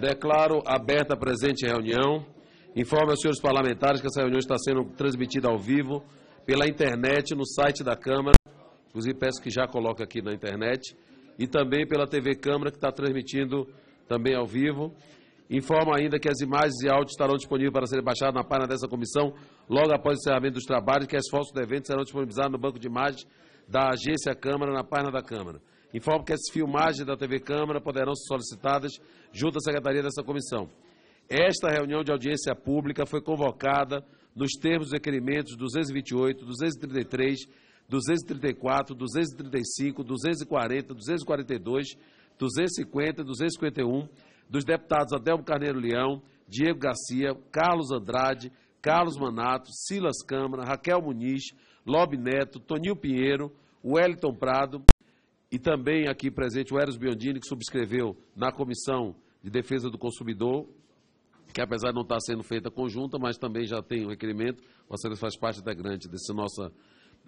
Declaro aberta a presente reunião. Informo aos senhores parlamentares que essa reunião está sendo transmitida ao vivo pela internet no site da Câmara. Inclusive, peço que já coloque aqui na internet. E também pela TV Câmara, que está transmitindo também ao vivo. Informo ainda que as imagens e áudios estarão disponíveis para serem baixados na página dessa comissão logo após o encerramento dos trabalhos e que as fotos do evento serão disponibilizadas no banco de imagens da Agência Câmara na página da Câmara. Informo que as filmagens da TV Câmara poderão ser solicitadas junto à Secretaria dessa comissão. Esta reunião de audiência pública foi convocada nos termos dos requerimentos 228, 233, 234, 235, 240, 242, 250, 251 dos deputados Adelmo Carneiro Leão, Diego Garcia, Carlos Andrade, Carlos Manato, Silas Câmara, Raquel Muniz, Lobe Neto, Toninho Pinheiro, Wellington Prado e também aqui presente o Eros Biondini, que subscreveu na Comissão de Defesa do Consumidor, que apesar de não estar sendo feita conjunta, mas também já tem o um requerimento, Assembleia faz parte integrante dessa nossa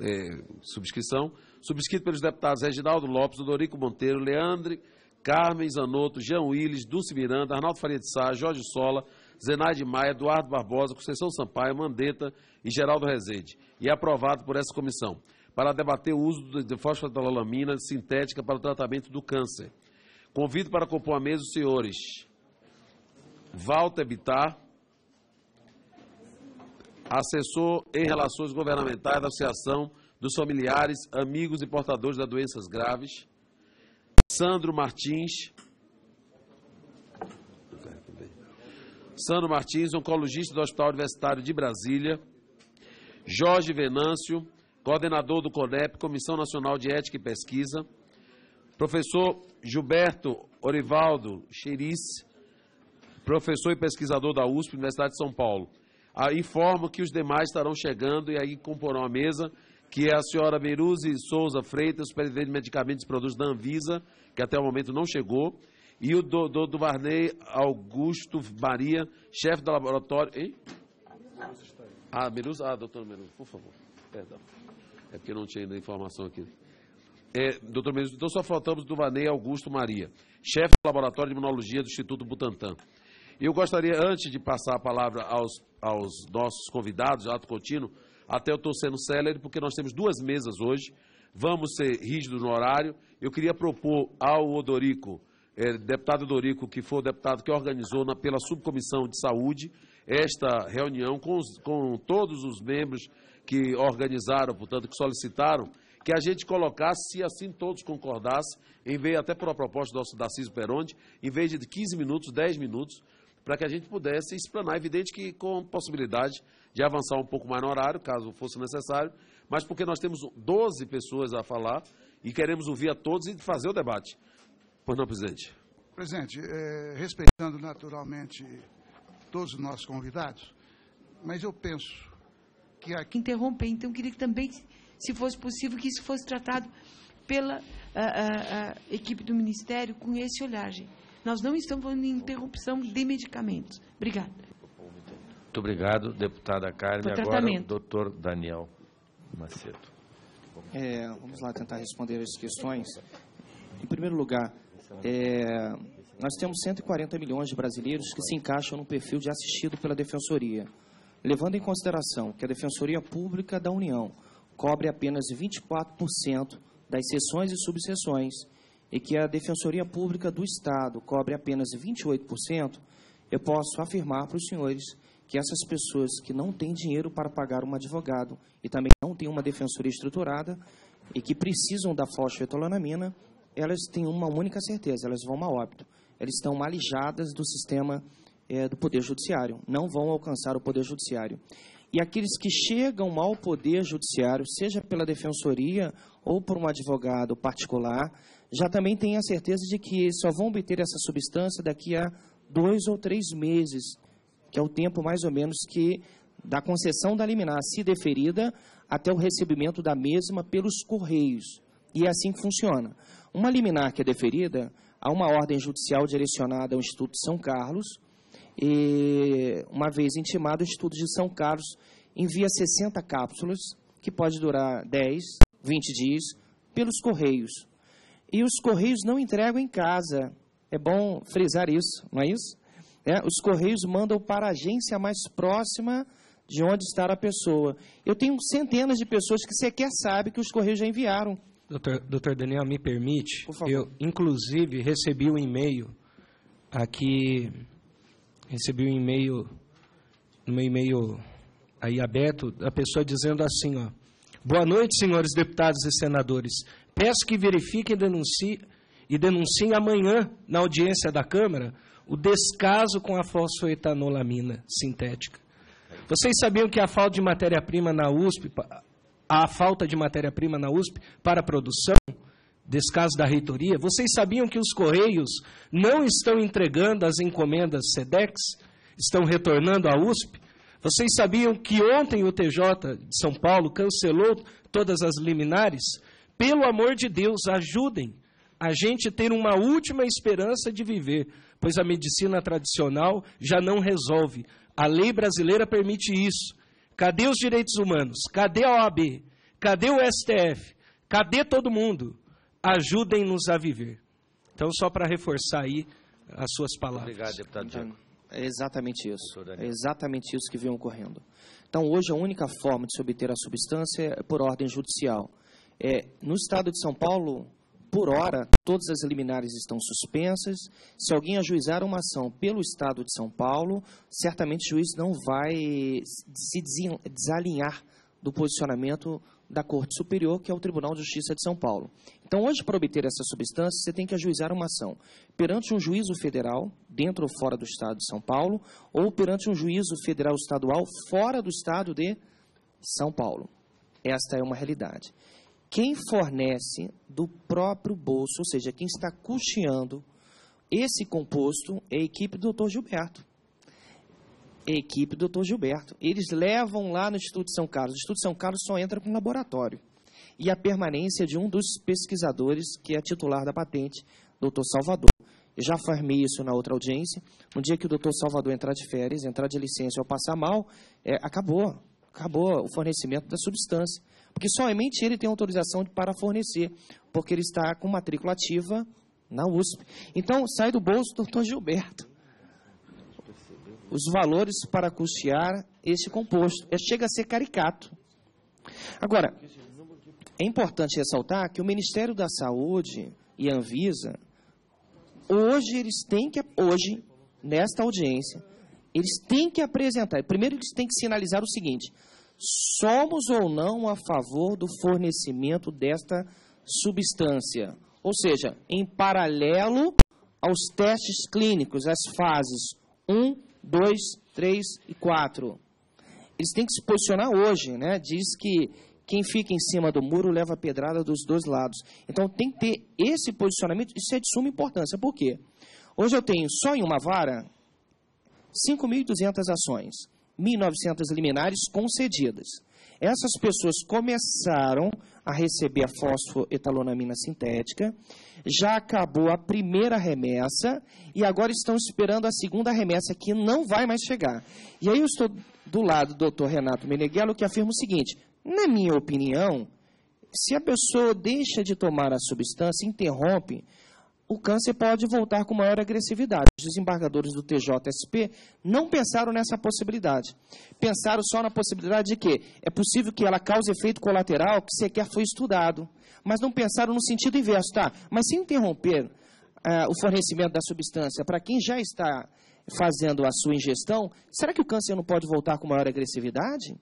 é, subscrição, subscrito pelos deputados Reginaldo Lopes, Dorico Monteiro, Leandre Carmen Zanotto, Jean Willis, Dulce Miranda, Arnaldo Faria de Sá, Jorge Sola, Zenaide Maia, Eduardo Barbosa, Conceição Sampaio, Mandetta e Geraldo Rezende. E é aprovado por essa comissão para debater o uso de fosfatololamina sintética para o tratamento do câncer. Convido para compor a mesa os senhores Walter Bittar, assessor em relações governamentais da Associação dos Familiares, Amigos e Portadores das Doenças Graves, Sandro Martins. Sandro Martins, oncologista do Hospital Universitário de Brasília. Jorge Venâncio, coordenador do CONEP, Comissão Nacional de Ética e Pesquisa. Professor Gilberto Orivaldo Xerice, professor e pesquisador da USP, Universidade de São Paulo. Ah, informo que os demais estarão chegando e aí comporão a mesa, que é a senhora Meruzi Souza Freitas, superintendente de medicamentos e produtos da Anvisa, que até o momento não chegou, e o do, do, Varney Augusto Maria, chefe do laboratório. Hein? Ah, Meruza, ah, doutor Meruza, por favor. Perdão. É porque não tinha ainda informação aqui. É, doutor Meruza, então só faltamos do Varney Augusto Maria, chefe do laboratório de imunologia do Instituto Butantan. Eu gostaria, antes de passar a palavra aos, aos nossos convidados, ato contínuo, até eu estou sendo célere, porque nós temos duas mesas hoje, vamos ser rígidos no horário. Eu queria propor ao Odorico, é, deputado Odorico, que foi o deputado que organizou na, pela Subcomissão de Saúde esta reunião com, os, com todos os membros que organizaram, portanto, que solicitaram, que a gente colocasse, se assim todos concordassem, em vez, até por uma proposta do nosso Darciso Peronde, em vez de 15 minutos, 10 minutos, para que a gente pudesse explanar. Evidente que com possibilidade de avançar um pouco mais no horário, caso fosse necessário, mas porque nós temos 12 pessoas a falar e queremos ouvir a todos e fazer o debate. Pois não, presidente. Presidente, é, respeitando naturalmente todos os nossos convidados, mas eu penso que aqui... Interromper, então, eu queria que também, se fosse possível, que isso fosse tratado pela a, a, a equipe do Ministério com esse olhar, gente. Nós não estamos falando em interrupção de medicamentos. Obrigada. Muito obrigado, deputada Carmen. Agora, o doutor Daniel. Macedo. É, vamos lá tentar responder as questões. Em primeiro lugar, é, nós temos 140 milhões de brasileiros que se encaixam no perfil de assistido pela Defensoria. Levando em consideração que a Defensoria Pública da União cobre apenas 24% das sessões e subseções e que a Defensoria Pública do Estado cobre apenas 28%, eu posso afirmar para os senhores que essas pessoas que não têm dinheiro para pagar um advogado e também não têm uma defensoria estruturada e que precisam da fosfetolonamina, elas têm uma única certeza, elas vão a óbito. Elas estão alijadas do sistema é, do Poder Judiciário, não vão alcançar o Poder Judiciário. E aqueles que chegam ao Poder Judiciário, seja pela defensoria ou por um advogado particular, já também têm a certeza de que só vão obter essa substância daqui a dois ou três meses que é o tempo mais ou menos que da concessão da liminar se deferida até o recebimento da mesma pelos correios. E é assim que funciona. Uma liminar que é deferida, há uma ordem judicial direcionada ao Instituto de São Carlos, e uma vez intimado, o Instituto de São Carlos envia 60 cápsulas, que pode durar 10, 20 dias, pelos correios. E os correios não entregam em casa É bom frisar isso, não é isso? É, os Correios mandam para a agência mais próxima de onde está a pessoa. Eu tenho centenas de pessoas que sequer sabem que os Correios já enviaram. Doutor, doutor Daniel, me permite? Eu, inclusive, recebi um e-mail aqui, recebi um e-mail, no meu e-mail aí aberto, da pessoa dizendo assim, ó, Boa noite, senhores deputados e senadores. Peço que verifiquem e denunciem, e denunciem amanhã, na audiência da Câmara, o descaso com a fosfoetanolamina sintética. Vocês sabiam que a falta de matéria-prima na USP, a falta de matéria-prima na USP para a produção, descaso da reitoria, vocês sabiam que os Correios não estão entregando as encomendas SEDEX, estão retornando à USP? Vocês sabiam que ontem o TJ de São Paulo cancelou todas as liminares? Pelo amor de Deus, ajudem a gente ter uma última esperança de viver, pois a medicina tradicional já não resolve. A lei brasileira permite isso. Cadê os direitos humanos? Cadê a OAB? Cadê o STF? Cadê todo mundo? Ajudem-nos a viver. Então, só para reforçar aí as suas palavras. Obrigado, deputado Diego. É exatamente isso. É exatamente isso que vem ocorrendo. Então, hoje, a única forma de se obter a substância é por ordem judicial. É, no estado de São Paulo, por hora, todas as liminares estão suspensas. Se alguém ajuizar uma ação pelo Estado de São Paulo, certamente o juiz não vai se desalinhar do posicionamento da Corte Superior, que é o Tribunal de Justiça de São Paulo. Então, hoje, para obter essa substância, você tem que ajuizar uma ação perante um juízo federal, dentro ou fora do Estado de São Paulo, ou perante um juízo federal estadual fora do Estado de São Paulo. Esta é uma realidade quem fornece do próprio bolso, ou seja, quem está custeando esse composto é a equipe do Dr. Gilberto. Equipe do Dr. Gilberto. Eles levam lá no Instituto São Carlos. O Instituto São Carlos só entra com laboratório. E a permanência de um dos pesquisadores, que é titular da patente, Dr. Salvador. Eu já farmei isso na outra audiência. No dia que o doutor Salvador entrar de férias, entrar de licença ou passar mal, é, acabou. Acabou o fornecimento da substância. Porque somente ele tem autorização para fornecer, porque ele está com matrícula ativa na USP. Então, sai do bolso do doutor Gilberto os valores para custear esse composto. É, chega a ser caricato. Agora, é importante ressaltar que o Ministério da Saúde e a Anvisa, hoje eles têm que, hoje, nesta audiência, eles têm que apresentar, primeiro eles têm que sinalizar o seguinte, somos ou não a favor do fornecimento desta substância. Ou seja, em paralelo aos testes clínicos, as fases 1, 2, 3 e 4. Eles têm que se posicionar hoje, né? Diz que quem fica em cima do muro leva pedrada dos dois lados. Então tem que ter esse posicionamento, isso é de suma importância. Por quê? Hoje eu tenho só em uma vara 5.200 ações. 1.900 liminares concedidas. Essas pessoas começaram a receber a fosfoetalonamina sintética, já acabou a primeira remessa e agora estão esperando a segunda remessa, que não vai mais chegar. E aí eu estou do lado do Dr. Renato Meneghello, que afirma o seguinte: na minha opinião, se a pessoa deixa de tomar a substância, interrompe, o câncer pode voltar com maior agressividade. Os desembargadores do TJSP não pensaram nessa possibilidade. Pensaram só na possibilidade de que é possível que ela cause efeito colateral que sequer foi estudado. Mas não pensaram no sentido inverso, tá? Mas se interromper uh, o fornecimento da substância para quem já está fazendo a sua ingestão, será que o câncer não pode voltar com maior agressividade?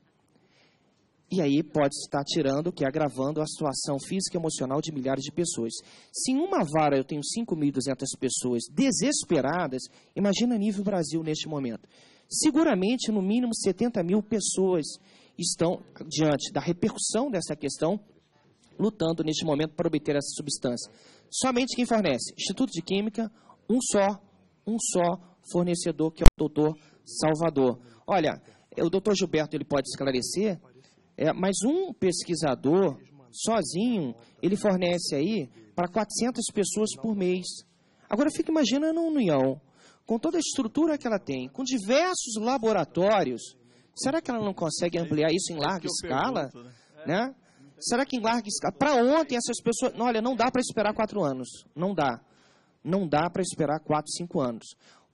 E aí pode estar tirando, que é agravando a situação física e emocional de milhares de pessoas. Se em uma vara eu tenho 5.200 pessoas desesperadas, imagina nível Brasil neste momento. Seguramente, no mínimo, 70 mil pessoas estão, diante da repercussão dessa questão, lutando neste momento para obter essa substância. Somente quem fornece? Instituto de Química, um só, um só fornecedor, que é o doutor Salvador. Olha, o doutor Gilberto ele pode esclarecer é, mas um pesquisador, sozinho, ele fornece aí para 400 pessoas por mês. Agora, fica imaginando uma união, com toda a estrutura que ela tem, com diversos laboratórios, será que ela não consegue ampliar isso em larga escala? Pergunto, né? né? Será que em larga escala? Para ontem essas pessoas. Olha, não dá para esperar quatro anos. Não dá. Não dá para esperar 4, 5 anos.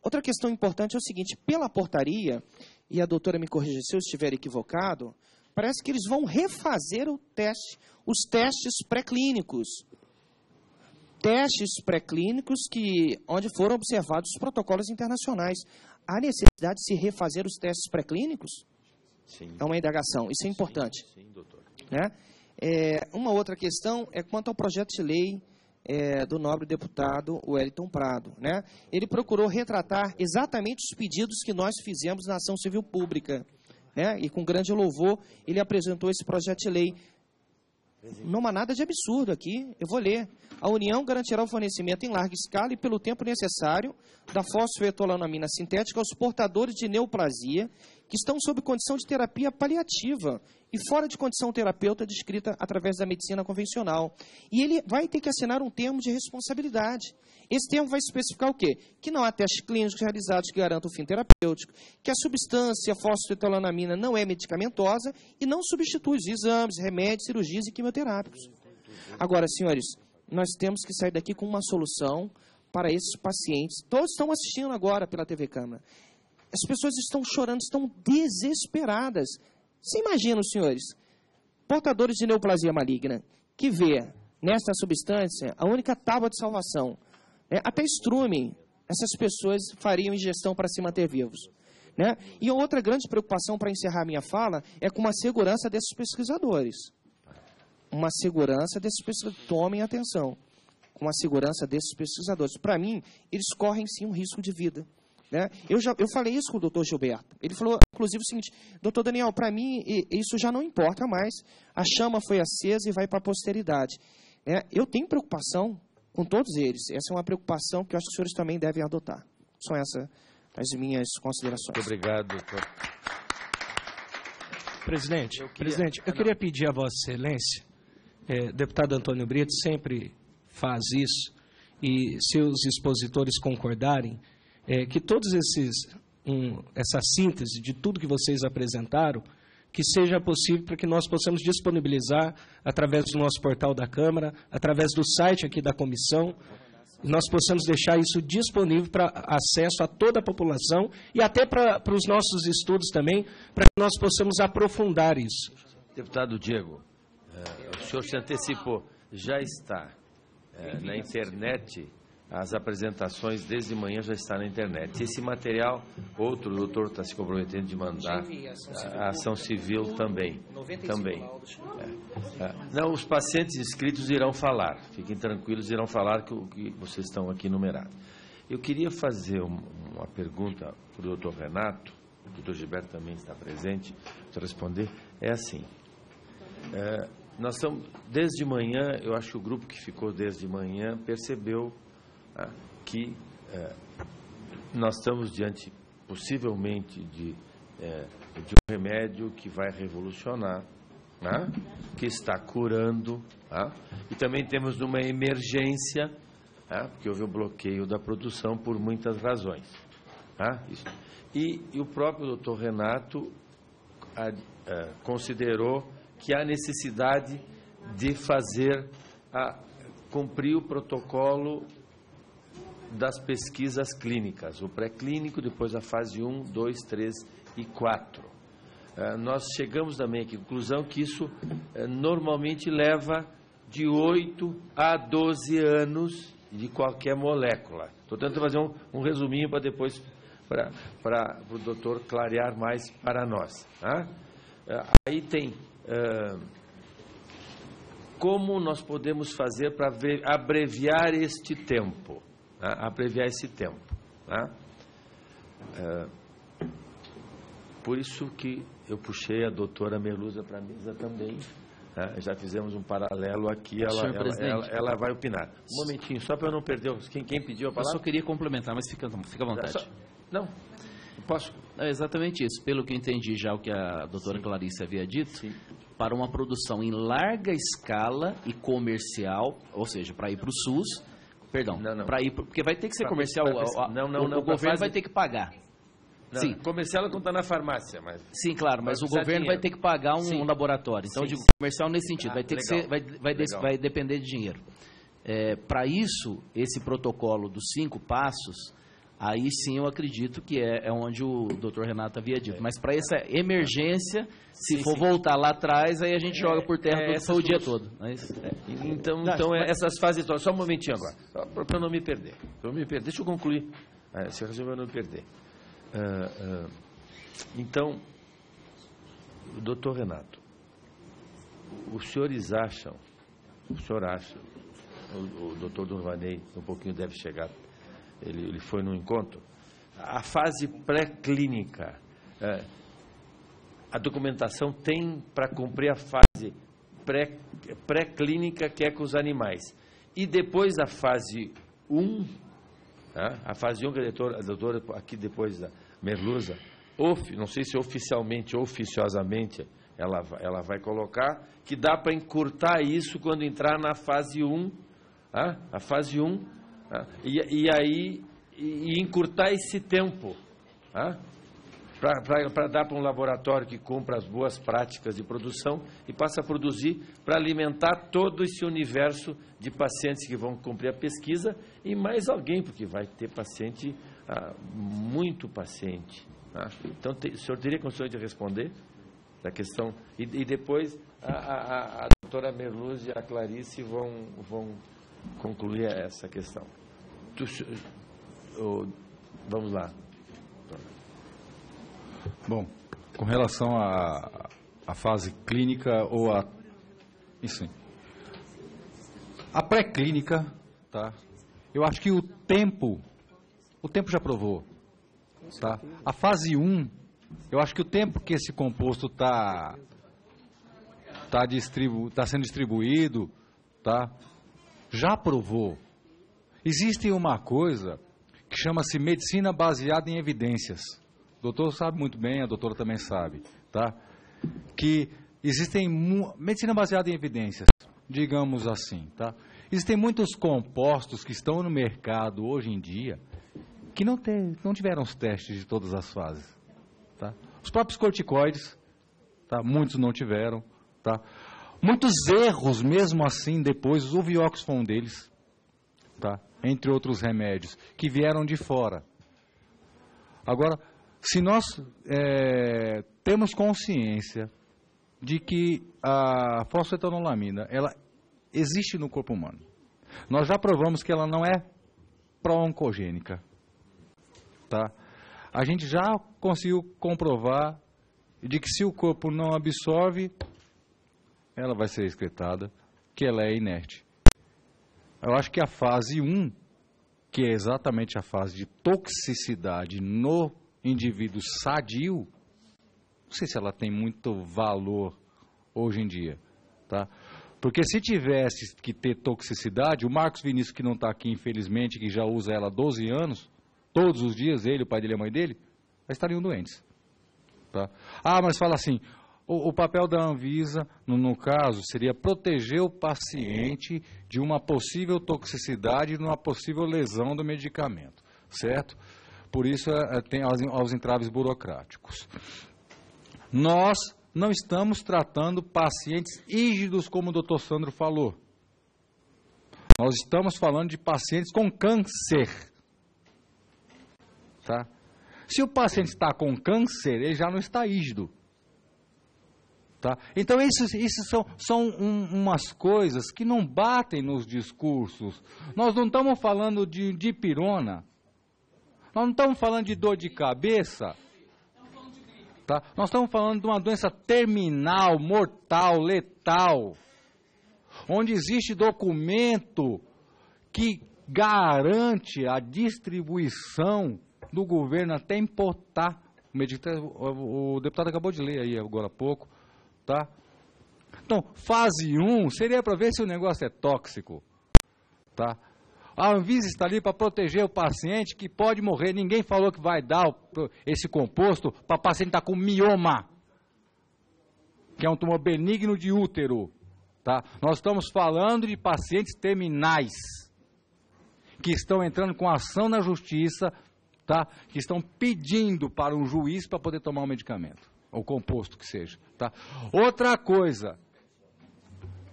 Outra questão importante é o seguinte: pela portaria, e a doutora me corrija se eu estiver equivocado, parece que eles vão refazer o teste, os testes pré-clínicos. Testes pré-clínicos que, onde foram observados os protocolos internacionais. Há necessidade de se refazer os testes pré-clínicos? Sim. É uma indagação. Isso é importante. Sim, sim doutor. Né? É, uma outra questão é quanto ao projeto de lei é, do nobre deputado Wellington Prado. Né? Ele procurou retratar exatamente os pedidos que nós fizemos na ação civil pública. Né? E com grande louvor, ele apresentou esse projeto de lei. Não há nada de absurdo aqui, eu vou ler. A União garantirá o fornecimento em larga escala e pelo tempo necessário da fosfetolanamina sintética aos portadores de neoplasia que estão sob condição de terapia paliativa e fora de condição terapeuta descrita através da medicina convencional. E ele vai ter que assinar um termo de responsabilidade. Esse termo vai especificar o quê? Que não há testes clínicos realizados que garantam o fim terapêutico, que a substância fosfetanolamina não é medicamentosa e não substitui os exames, remédios, cirurgias e quimioterápicos. Agora, senhores, nós temos que sair daqui com uma solução para esses pacientes. Todos estão assistindo agora pela TV Câmara. As pessoas estão chorando, estão desesperadas. Você imagina, senhores, portadores de neoplasia maligna, que vê nesta substância a única tábua de salvação. Né? Até estrume, essas pessoas fariam ingestão para se manter vivos. Né? E outra grande preocupação, para encerrar minha fala, é com a segurança desses pesquisadores. Uma segurança desses pesquisadores. Tomem atenção. Com a segurança desses pesquisadores. Para mim, eles correm sim um risco de vida. Né? Eu, já, eu falei isso com o doutor Gilberto. Ele falou, inclusive, o seguinte: doutor Daniel, para mim isso já não importa mais. A chama foi acesa e vai para a posteridade. É, eu tenho preocupação com todos eles. Essa é uma preocupação que eu acho que os senhores também devem adotar. São essas as minhas considerações. Muito obrigado, doutor. Presidente, eu queria, presidente, eu queria pedir a Vossa Excelência, é, deputado Antônio Brito sempre faz isso, e se os expositores concordarem, é, que todos esses, um, essa síntese de tudo que vocês apresentaram, que seja possível para que nós possamos disponibilizar através do nosso portal da Câmara, através do site aqui da comissão, nós possamos deixar isso disponível para acesso a toda a população e até para, para os nossos estudos também, para que nós possamos aprofundar isso. Deputado Diego, é, o senhor se antecipou, já está é, na internet as apresentações desde manhã já está na internet. Esse material, outro doutor está se comprometendo de mandar a ação civil também. Também. É. É. Não, os pacientes inscritos irão falar. Fiquem tranquilos, irão falar que, que vocês estão aqui numerados. Eu queria fazer uma pergunta para o doutor Renato, o doutor Gilberto também está presente, para responder. É assim. É, nós estamos, desde manhã, eu acho que o grupo que ficou desde manhã percebeu ah, que eh, nós estamos diante, possivelmente, de, eh, de um remédio que vai revolucionar, né? que está curando, tá? e também temos uma emergência, tá? porque houve um bloqueio da produção por muitas razões. E, e, o próprio doutor Renato a, a, eh, considerou que há necessidade de fazer, a, cumprir o protocolo das pesquisas clínicas, o pré-clínico, depois a fase 1, 2, 3 e 4. Eh, nós chegamos também à conclusão que isso eh, normalmente leva de 8 a 12 anos de qualquer molécula. Estou tentando fazer um, um resuminho para depois para o doutor clarear mais para nós. Tá? Aí tem como nós podemos fazer para abreviar este tempo né, abreviar esse tempo. Né? É, por isso que eu puxei a doutora Melusa para a mesa também. Né? Já fizemos um paralelo aqui, ela, ela, ela, ela, vai opinar. Um momentinho, só para eu não perder. Quem, quem pediu a palavra? Eu só queria complementar, mas fica, fica à vontade. Só, não, posso. É exatamente isso. Pelo que eu entendi já o que a doutora Sim. Clarice havia dito, Sim. para uma produção em larga escala e comercial, ou seja, para ir para o SUS, Perdão. Não, não. Para ir, porque vai ter que ser pra, comercial. Pra, não, não, o, não. O governo fase... vai ter que pagar. Não, Sim. Comercial não está na farmácia, mas. Sim, claro, mas o governo dinheiro. vai ter que pagar um, laboratório. Então, Sim. de comercial nesse sentido, ah, vai ter legal. que ser, vai, vai, des, vai depender de dinheiro. É, Para isso, esse protocolo dos cinco passos, aí sim eu acredito que é, é onde o doutor Renato havia dito. Mas para essa emergência, se Sim, for sim. voltar lá atrás, aí a gente joga por terra é, todo- o dia todo. Mas, é. Então, Não, então é, mas- essas fases todas. Só um momentinho agora, para eu não me perder. Pra eu não me perder. Deixa eu concluir. É, se eu não me perder. Ah, ah, então, doutor Renato, os senhores acham, o senhor acha, o, o doutor Durvanei, um pouquinho deve chegar, ele, ele foi no encontro, a fase pré-clínica, é, a documentação tem para cumprir a fase pré- pré-clínica que é com os animais. E depois a fase 1, tá? a fase 1 que a doutora, a doutora aqui depois da Merluza, ofi- não sei se oficialmente ou oficiosamente ela, ela vai colocar, que dá para encurtar isso quando entrar na fase 1, tá? a fase 1, tá? e, e aí e, encurtar esse tempo. Tá? para dar para um laboratório que cumpra as boas práticas de produção e passa a produzir para alimentar todo esse universo de pacientes que vão cumprir a pesquisa e mais alguém, porque vai ter paciente, ah, muito paciente. tá? Então, te- o senhor teria condições de responder da questão? E, e depois a, a- a doutora Merluz e a Clarice vão, vão concluir essa questão. Vamos lá. Bom, com relação à à fase clínica ou a. Isso. A pré-clínica, tá? Eu acho que o tempo. O tempo já provou. Tá? A fase 1, eu acho que o tempo que esse composto está tá distribu, tá sendo distribuído, tá? Já provou. Existe uma coisa que chama-se medicina baseada em evidências. O doutor sabe muito bem, a doutora também sabe, tá? Que existem medicina baseada em evidências, digamos assim, tá? Existem muitos compostos que estão no mercado hoje em dia que não, não tiveram os testes de todas as fases, tá? Os próprios corticoides, tá? Muitos não tiveram, tá? Muitos erros, mesmo assim, depois, o Vioxx foi um deles, tá? entre outros remédios, que vieram de fora. Agora, se nós é, temos consciência de que a fosfetanolamina, ela existe no corpo humano, nós já provamos que ela não é pró-oncogênica, tá? A gente já conseguiu comprovar de que se o corpo não absorve, ela vai ser excretada, que ela é inerte. Eu acho que a fase 1, que é exatamente a fase de toxicidade no indivíduo sadio, não sei se ela tem muito valor hoje em dia, tá? Porque se tivesse que ter toxicidade, o Marcos Vinícius, que não está aqui, infelizmente, que já usa ela há 12 anos, todos os dias, ele, o pai dele e a mãe dele, estariam doentes. Tá? Ah, mas fala assim, o, o papel da Anvisa, no, no caso, seria proteger o paciente de uma possível toxicidade de uma possível lesão do medicamento, certo? Por isso eh, tem aos, aos entraves burocráticos. Nós não estamos tratando pacientes rígidos, como o doutor Sandro falou. Nós estamos falando de pacientes com câncer. Tá? Se o paciente está com câncer, ele já não está rígido. Tá? Então, isso são, são um, umas coisas que não batem nos discursos. Nós não estamos falando de, de pirona. Nós não estamos falando de dor de cabeça. Tá? Nós estamos falando de uma doença terminal, mortal, letal. Onde existe documento que garante a distribuição do governo até importar. O- o deputado acabou de ler aí agora há pouco. Tá? Então, fase 1 seria para ver se o negócio é tóxico. Tá? A Anvisa está ali para proteger o paciente que pode morrer. Ninguém falou que vai dar esse composto para paciente estar com mioma, que é um tumor benigno de útero. Tá? Nós estamos falando de pacientes terminais que estão entrando com ação na justiça, tá? que estão pedindo para um juiz para poder tomar o medicamento, ou composto que seja. Tá? Outra coisa,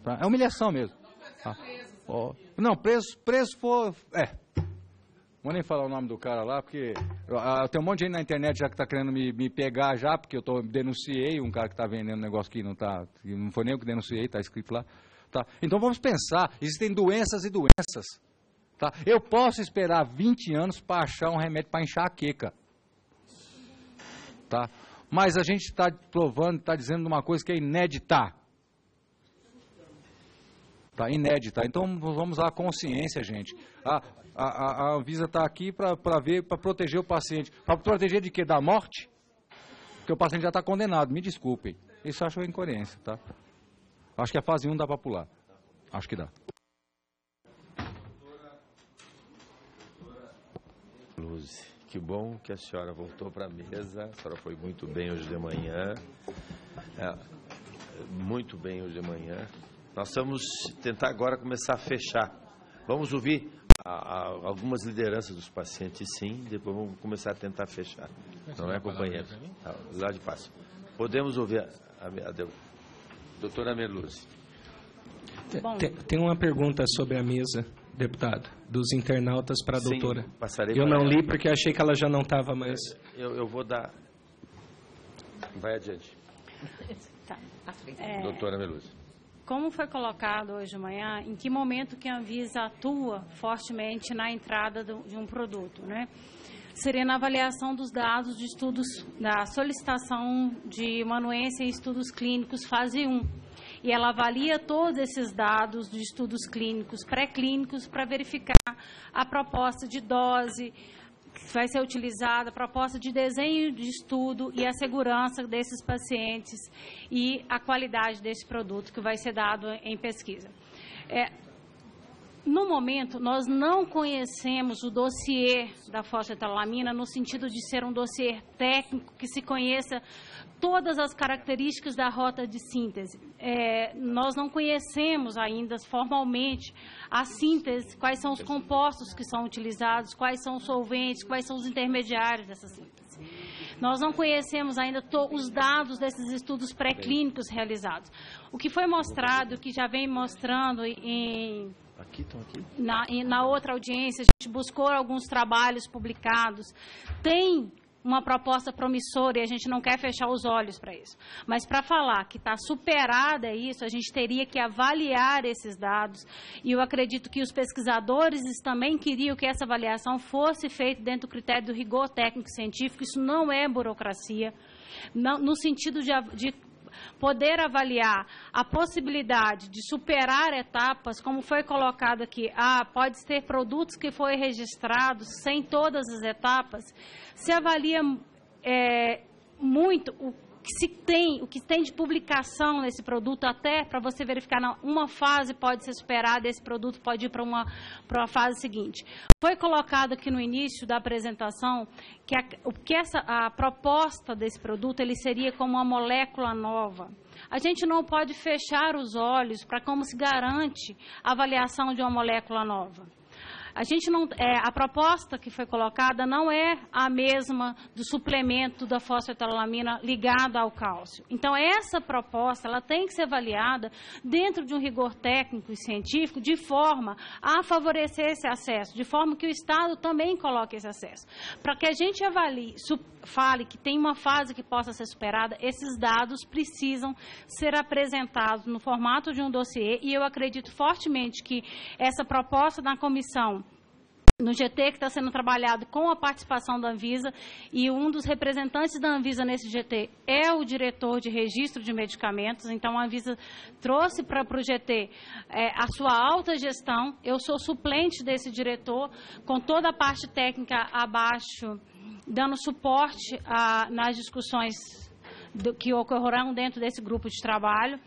tá? é humilhação mesmo. tá? Oh, não, preço, preço for. É. Vou nem falar o nome do cara lá, porque uh, tem um monte de gente na internet já que está querendo me, me, pegar já, porque eu tô, denunciei um cara que está vendendo um negócio que não tá. Que não foi nem eu que denunciei, está escrito lá. Tá? Então vamos pensar, existem doenças e doenças. Tá? Eu posso esperar 20 anos para achar um remédio para enxaqueca. Tá? Mas a gente está provando, está dizendo uma coisa que é inédita. Tá inédita. Então vamos à consciência, gente. A, a, a Anvisa está aqui para ver, para proteger o paciente. Para proteger de quê? Da morte? Porque o paciente já está condenado, me desculpem. Isso acho incoerência, tá? Acho que a fase 1 dá para pular. Acho que dá. Luzi, que bom que a senhora voltou para a mesa. A senhora foi muito bem hoje de manhã. É, muito bem hoje de manhã. Nós vamos tentar agora começar a fechar. Vamos ouvir a, a, algumas lideranças dos pacientes, sim, depois vamos começar a tentar fechar. Não é, companheiro? Ah, lá de passo. Podemos ouvir a, a, a doutora Merluzzi. Tem, tem, uma pergunta sobre a mesa, deputado, dos internautas para a doutora. Passarei eu não ela. li porque achei que ela já não estava mais. Eu, eu, vou dar. Vai adiante. Tá. É... Doutora Meluzzi como foi colocado hoje de manhã, em que momento que a Anvisa atua fortemente na entrada de um produto, né? Seria na avaliação dos dados de estudos, da solicitação de manuência em estudos clínicos fase 1. E ela avalia todos esses dados de estudos clínicos, pré-clínicos, para verificar a proposta de dose, vai ser utilizada a proposta de desenho de estudo e a segurança desses pacientes e a qualidade desse produto que vai ser dado em pesquisa. É, no momento, nós não conhecemos o dossiê da fosfetanolamina no sentido de ser um dossiê técnico que se conheça todas as características da rota de síntese. É, nós não conhecemos ainda formalmente a síntese, quais são os compostos que são utilizados, quais são os solventes, quais são os intermediários dessa síntese. Nós não conhecemos ainda os dados desses estudos pré-clínicos realizados. O que foi mostrado, o que já vem mostrando em Aqui, estão aqui. Na, na outra audiência, a gente buscou alguns trabalhos publicados. Tem uma proposta promissora e a gente não quer fechar os olhos para isso. Mas para falar que está superada isso, a gente teria que avaliar esses dados. E eu acredito que os pesquisadores também queriam que essa avaliação fosse feita dentro do critério do rigor técnico científico. Isso não é burocracia. Não, no sentido de, de poder avaliar a possibilidade de superar etapas, como foi colocado aqui, ah, pode ter produtos que foram registrados sem todas as etapas, se avalia é, muito o que se tem, o que tem de publicação nesse produto, até para você verificar, não, uma fase pode ser superada, esse produto pode ir para uma, uma fase seguinte. Foi colocado aqui no início da apresentação que, a, que essa, a proposta desse produto ele seria como uma molécula nova. A gente não pode fechar os olhos para como se garante a avaliação de uma molécula nova. A gente não, é, a proposta que foi colocada não é a mesma do suplemento da fosfetanolamina ligada ao cálcio. Então essa proposta ela tem que ser avaliada dentro de um rigor técnico e científico de forma a favorecer esse acesso, de forma que o Estado também coloque esse acesso, para que a gente avalie, fale que tem uma fase que possa ser superada, esses dados precisam ser apresentados no formato de um dossiê e eu acredito fortemente que essa proposta da comissão no GT que está sendo trabalhado com a participação da Anvisa e um dos representantes da Anvisa nesse GT é o diretor de registro de medicamentos. Então a Anvisa trouxe para o GT é, a sua alta gestão. Eu sou suplente desse diretor com toda a parte técnica abaixo, dando suporte a, nas discussões do, que ocorrerão dentro desse grupo de trabalho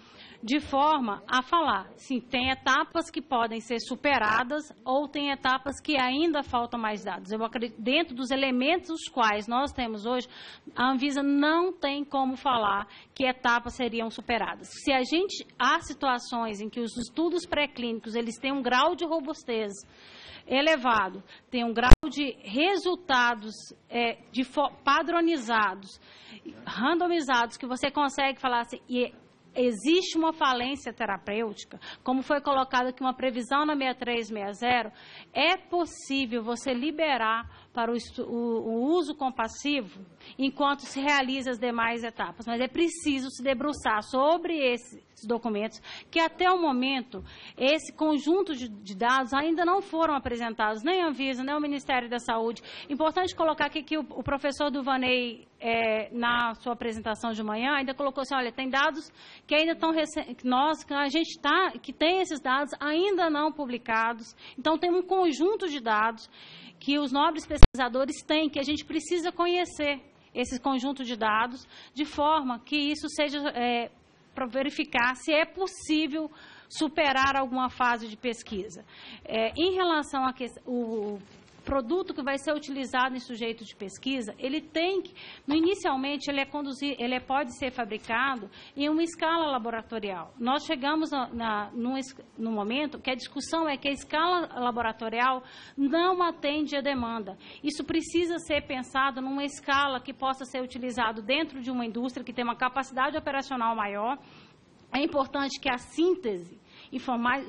de forma a falar, sim, tem etapas que podem ser superadas ou tem etapas que ainda faltam mais dados. Eu acredito, dentro dos elementos os quais nós temos hoje, a Anvisa não tem como falar que etapas seriam superadas. Se a gente há situações em que os estudos pré-clínicos eles têm um grau de robustez elevado, tem um grau de resultados é, de padronizados, randomizados, que você consegue falar assim, e existe uma falência terapêutica, como foi colocado aqui uma previsão na 6360, é possível você liberar para o, o, o, uso compassivo enquanto se realiza as demais etapas. Mas é preciso se debruçar sobre esses documentos, que até o momento, esse conjunto de, de dados ainda não foram apresentados, nem a Anvisa, nem o Ministério da Saúde. Importante colocar aqui que o, o professor Duvanei, é, na sua apresentação de manhã, ainda colocou assim, olha, tem dados que ainda estão, nós, que a gente está, que tem esses dados ainda não publicados, então tem um conjunto de dados que os nobres pesquisadores têm, que a gente precisa conhecer esse conjunto de dados, de forma que isso seja é, para verificar se é possível superar alguma fase de pesquisa. É, em relação ao produto que vai ser utilizado em sujeito de pesquisa, ele tem que, inicialmente, ele é conduzir, ele é, pode ser fabricado em uma escala laboratorial. Nós chegamos na, na, num, momento que a discussão é que a escala laboratorial não atende a demanda. Isso precisa ser pensado numa escala que possa ser utilizado dentro de uma indústria que tem uma capacidade operacional maior. É importante que a síntese e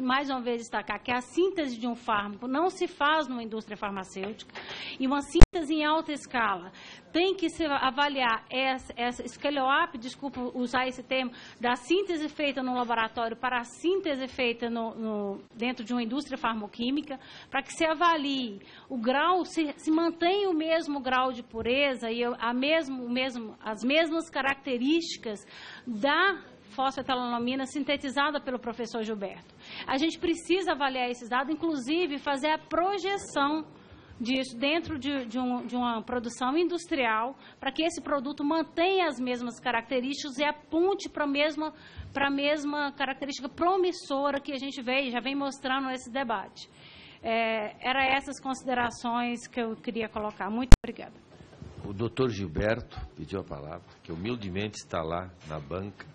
mais, uma vez destacar que a síntese de um fármaco não se faz numa indústria farmacêutica e uma síntese em alta escala tem que se avaliar essa, essa up desculpa usar esse termo, da síntese feita no laboratório para a síntese feita no, no, dentro de uma indústria farmoquímica, para que se avalie o grau, se, se mantém o mesmo grau de pureza e a mesmo, mesmo, as mesmas características da fosfetanolamina sintetizada pelo professor Gilberto. A gente precisa avaliar esses dados, inclusive fazer a projeção disso dentro de, de, um, de uma produção industrial, para que esse produto mantenha as mesmas características e aponte para a mesma, mesma característica promissora que a gente vê, já vem mostrando nesse debate. É, era essas considerações que eu queria colocar. Muito obrigada. O doutor Gilberto pediu a palavra, que humildemente está lá na banca.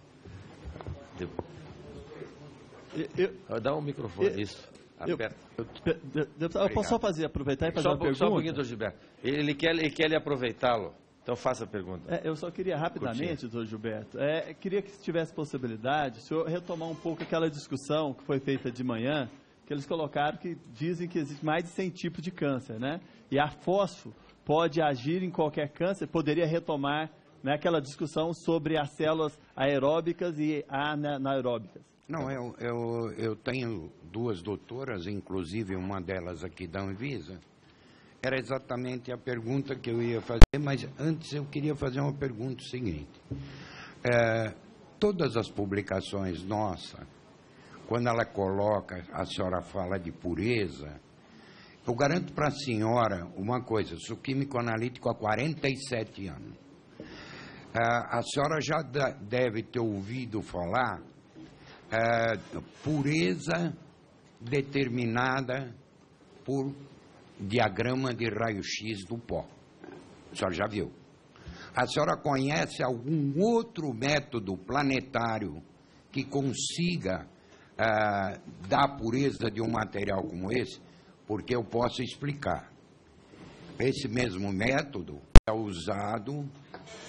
Eu, Dá um microfone, eu, isso. Aperta. Eu, eu, eu posso só fazer, aproveitar e fazer só, uma pergunta? Só um pouquinho, doutor Gilberto. Ele quer, ele quer lhe aproveitá-lo. Então faça a pergunta. É, eu só queria rapidamente, doutor Gilberto, é, queria que se tivesse possibilidade, o senhor retomar um pouco aquela discussão que foi feita de manhã, que eles colocaram que dizem que existe mais de 100 tipos de câncer, né? E a fósforo pode agir em qualquer câncer, poderia retomar né, aquela discussão sobre as células aeróbicas e anaeróbicas. Não, eu, eu, eu tenho duas doutoras, inclusive uma delas aqui da Anvisa. Era exatamente a pergunta que eu ia fazer, mas antes eu queria fazer uma pergunta seguinte. É, todas as publicações nossas, quando ela coloca, a senhora fala de pureza, eu garanto para a senhora uma coisa, sou químico analítico há 47 anos. Ah, a senhora já deve ter ouvido falar ah, pureza determinada por diagrama de raio-x do pó. A senhora já viu. A senhora conhece algum outro método planetário que consiga ah, dar pureza de um material como esse? Porque eu posso explicar. Esse mesmo método é usado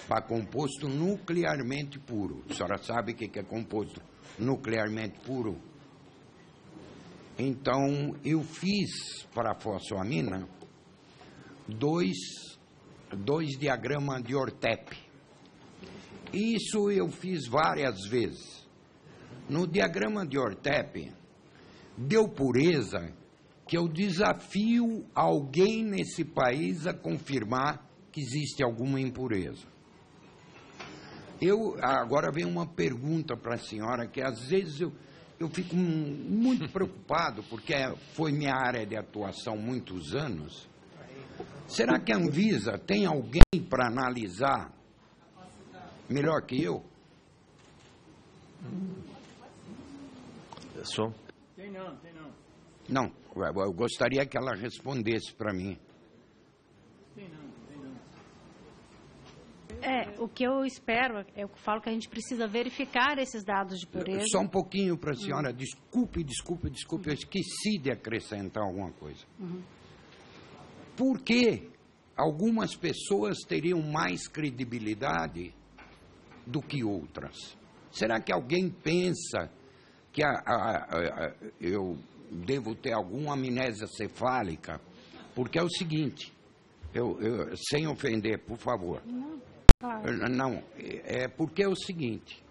para composto nuclearmente puro. A senhora sabe o que é composto nuclearmente puro? Então, eu fiz para a fosfoamina dois, dois diagramas de Ortep. Isso eu fiz várias vezes. No diagrama de Ortep, deu pureza que eu desafio alguém nesse país a confirmar que existe alguma impureza. Eu agora vem uma pergunta para a senhora que às vezes eu, eu fico muito preocupado porque foi minha área de atuação muitos anos. Será que a Anvisa tem alguém para analisar melhor que eu? Som? Tem não, tem não. Não, eu gostaria que ela respondesse para mim. É, o que eu espero, eu falo que a gente precisa verificar esses dados de pureza. Só um pouquinho para a senhora, uhum. desculpe, desculpe, desculpe, eu esqueci de acrescentar alguma coisa. Uhum. Por que algumas pessoas teriam mais credibilidade do que outras? Será que alguém pensa que a, a, a, eu devo ter alguma amnésia cefálica? Porque é o seguinte, eu, eu, sem ofender, por favor. Não, claro. não, é porque é o seguinte.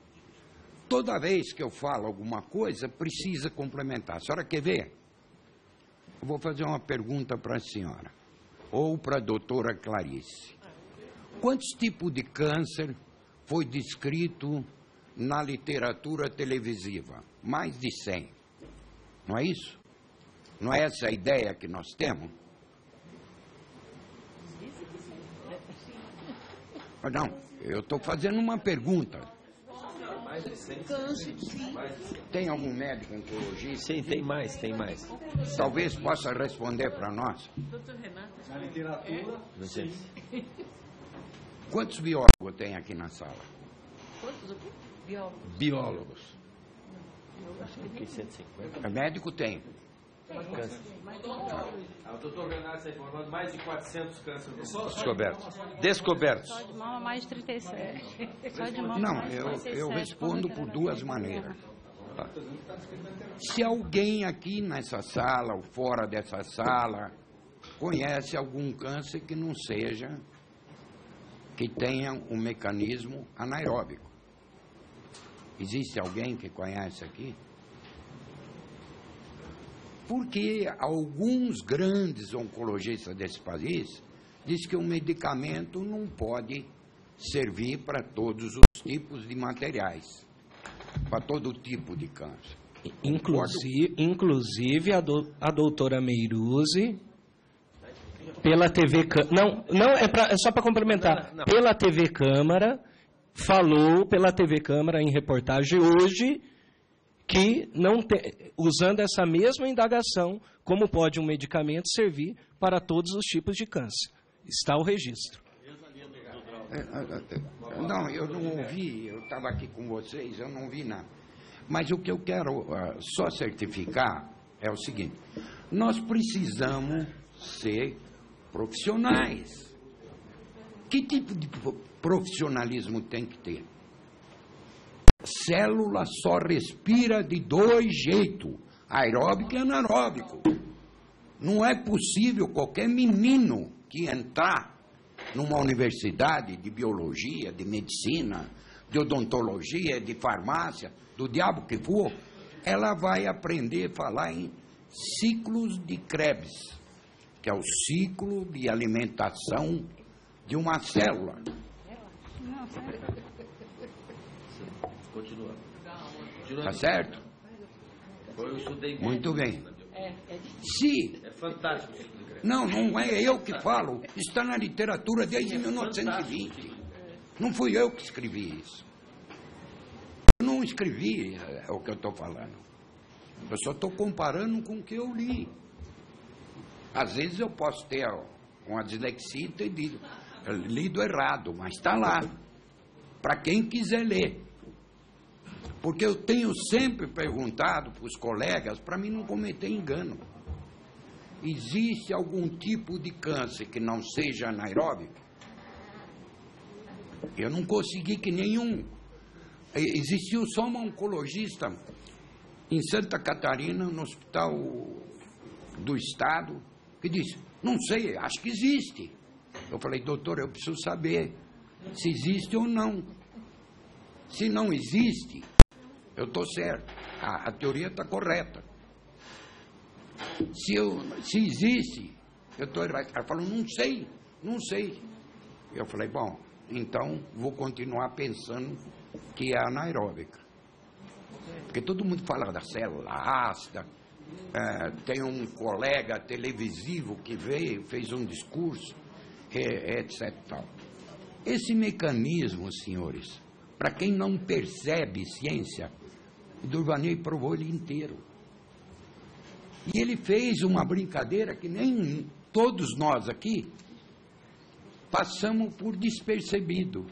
Toda vez que eu falo alguma coisa, precisa complementar. A senhora quer ver? Eu vou fazer uma pergunta para a senhora, ou para a doutora Clarice. Quantos tipos de câncer foi descrito na literatura televisiva? Mais de 100. Não é isso? Não é essa a ideia que nós temos? Não, eu estou fazendo uma pergunta. Tem algum médico oncologista? Sim, tem mais, tem mais. Talvez possa responder para nós. Doutor Renato. Na literatura. Sim. Quantos biólogos tem aqui na sala? Quantos o quê? Biólogos. Biólogos. Eu acho que tem 150. Médico tem. Câncer. O doutor Renato está informando mais de 400 cânceres descobertos. Descobertos. Só de mama mais de 37. Só de mama Não, mais eu, 37. eu respondo por duas maneiras. Se alguém aqui nessa sala ou fora dessa sala conhece algum câncer que não seja, que tenha um mecanismo anaeróbico. Existe alguém que conhece aqui? Porque alguns grandes oncologistas desse país dizem que o medicamento não pode servir para todos os tipos de materiais, para todo tipo de câncer. Inclusive, inclusive a, do, a doutora Meiruzi, pela TV não não é, pra, é só para complementar não, não. pela TV Câmara falou pela TV Câmara em reportagem hoje que não te, usando essa mesma indagação como pode um medicamento servir para todos os tipos de câncer está o registro é, é, é, não eu não ouvi eu estava aqui com vocês eu não vi nada mas o que eu quero uh, só certificar é o seguinte nós precisamos ser profissionais. Que tipo de profissionalismo tem que ter? Célula só respira de dois jeitos, aeróbico e anaeróbico. Não é possível qualquer menino que entrar numa universidade de biologia, de medicina, de odontologia, de farmácia, do diabo que for, ela vai aprender a falar em ciclos de Krebs que é o ciclo de alimentação de uma célula. Continua. Tá certo? Muito bem. Se. É fantástico. Não, não é eu que falo. Está na literatura desde 1920. Não fui eu que escrevi isso. Eu não escrevi é o que eu estou falando. Eu só estou comparando com o que eu li. Às vezes eu posso ter uma dislexia e ter lido errado, mas está lá. Para quem quiser ler. Porque eu tenho sempre perguntado para os colegas para mim não cometer engano. Existe algum tipo de câncer que não seja anaeróbico? Eu não consegui que nenhum. Existiu só uma oncologista em Santa Catarina, no Hospital do Estado, que disse: Não sei, acho que existe. Eu falei, doutor, eu preciso saber se existe ou não. Se não existe, eu estou certo. A, a teoria está correta. Se, eu, se existe, eu estou errado. Ela falou, não sei, não sei. Eu falei, bom, então vou continuar pensando que é anaeróbica. Porque todo mundo fala da célula ácida, é, tem um colega televisivo que veio, fez um discurso, é, etc. Tal. Esse mecanismo, senhores, para quem não percebe ciência, Durvanei provou ele inteiro. E ele fez uma brincadeira que nem todos nós aqui passamos por despercebido.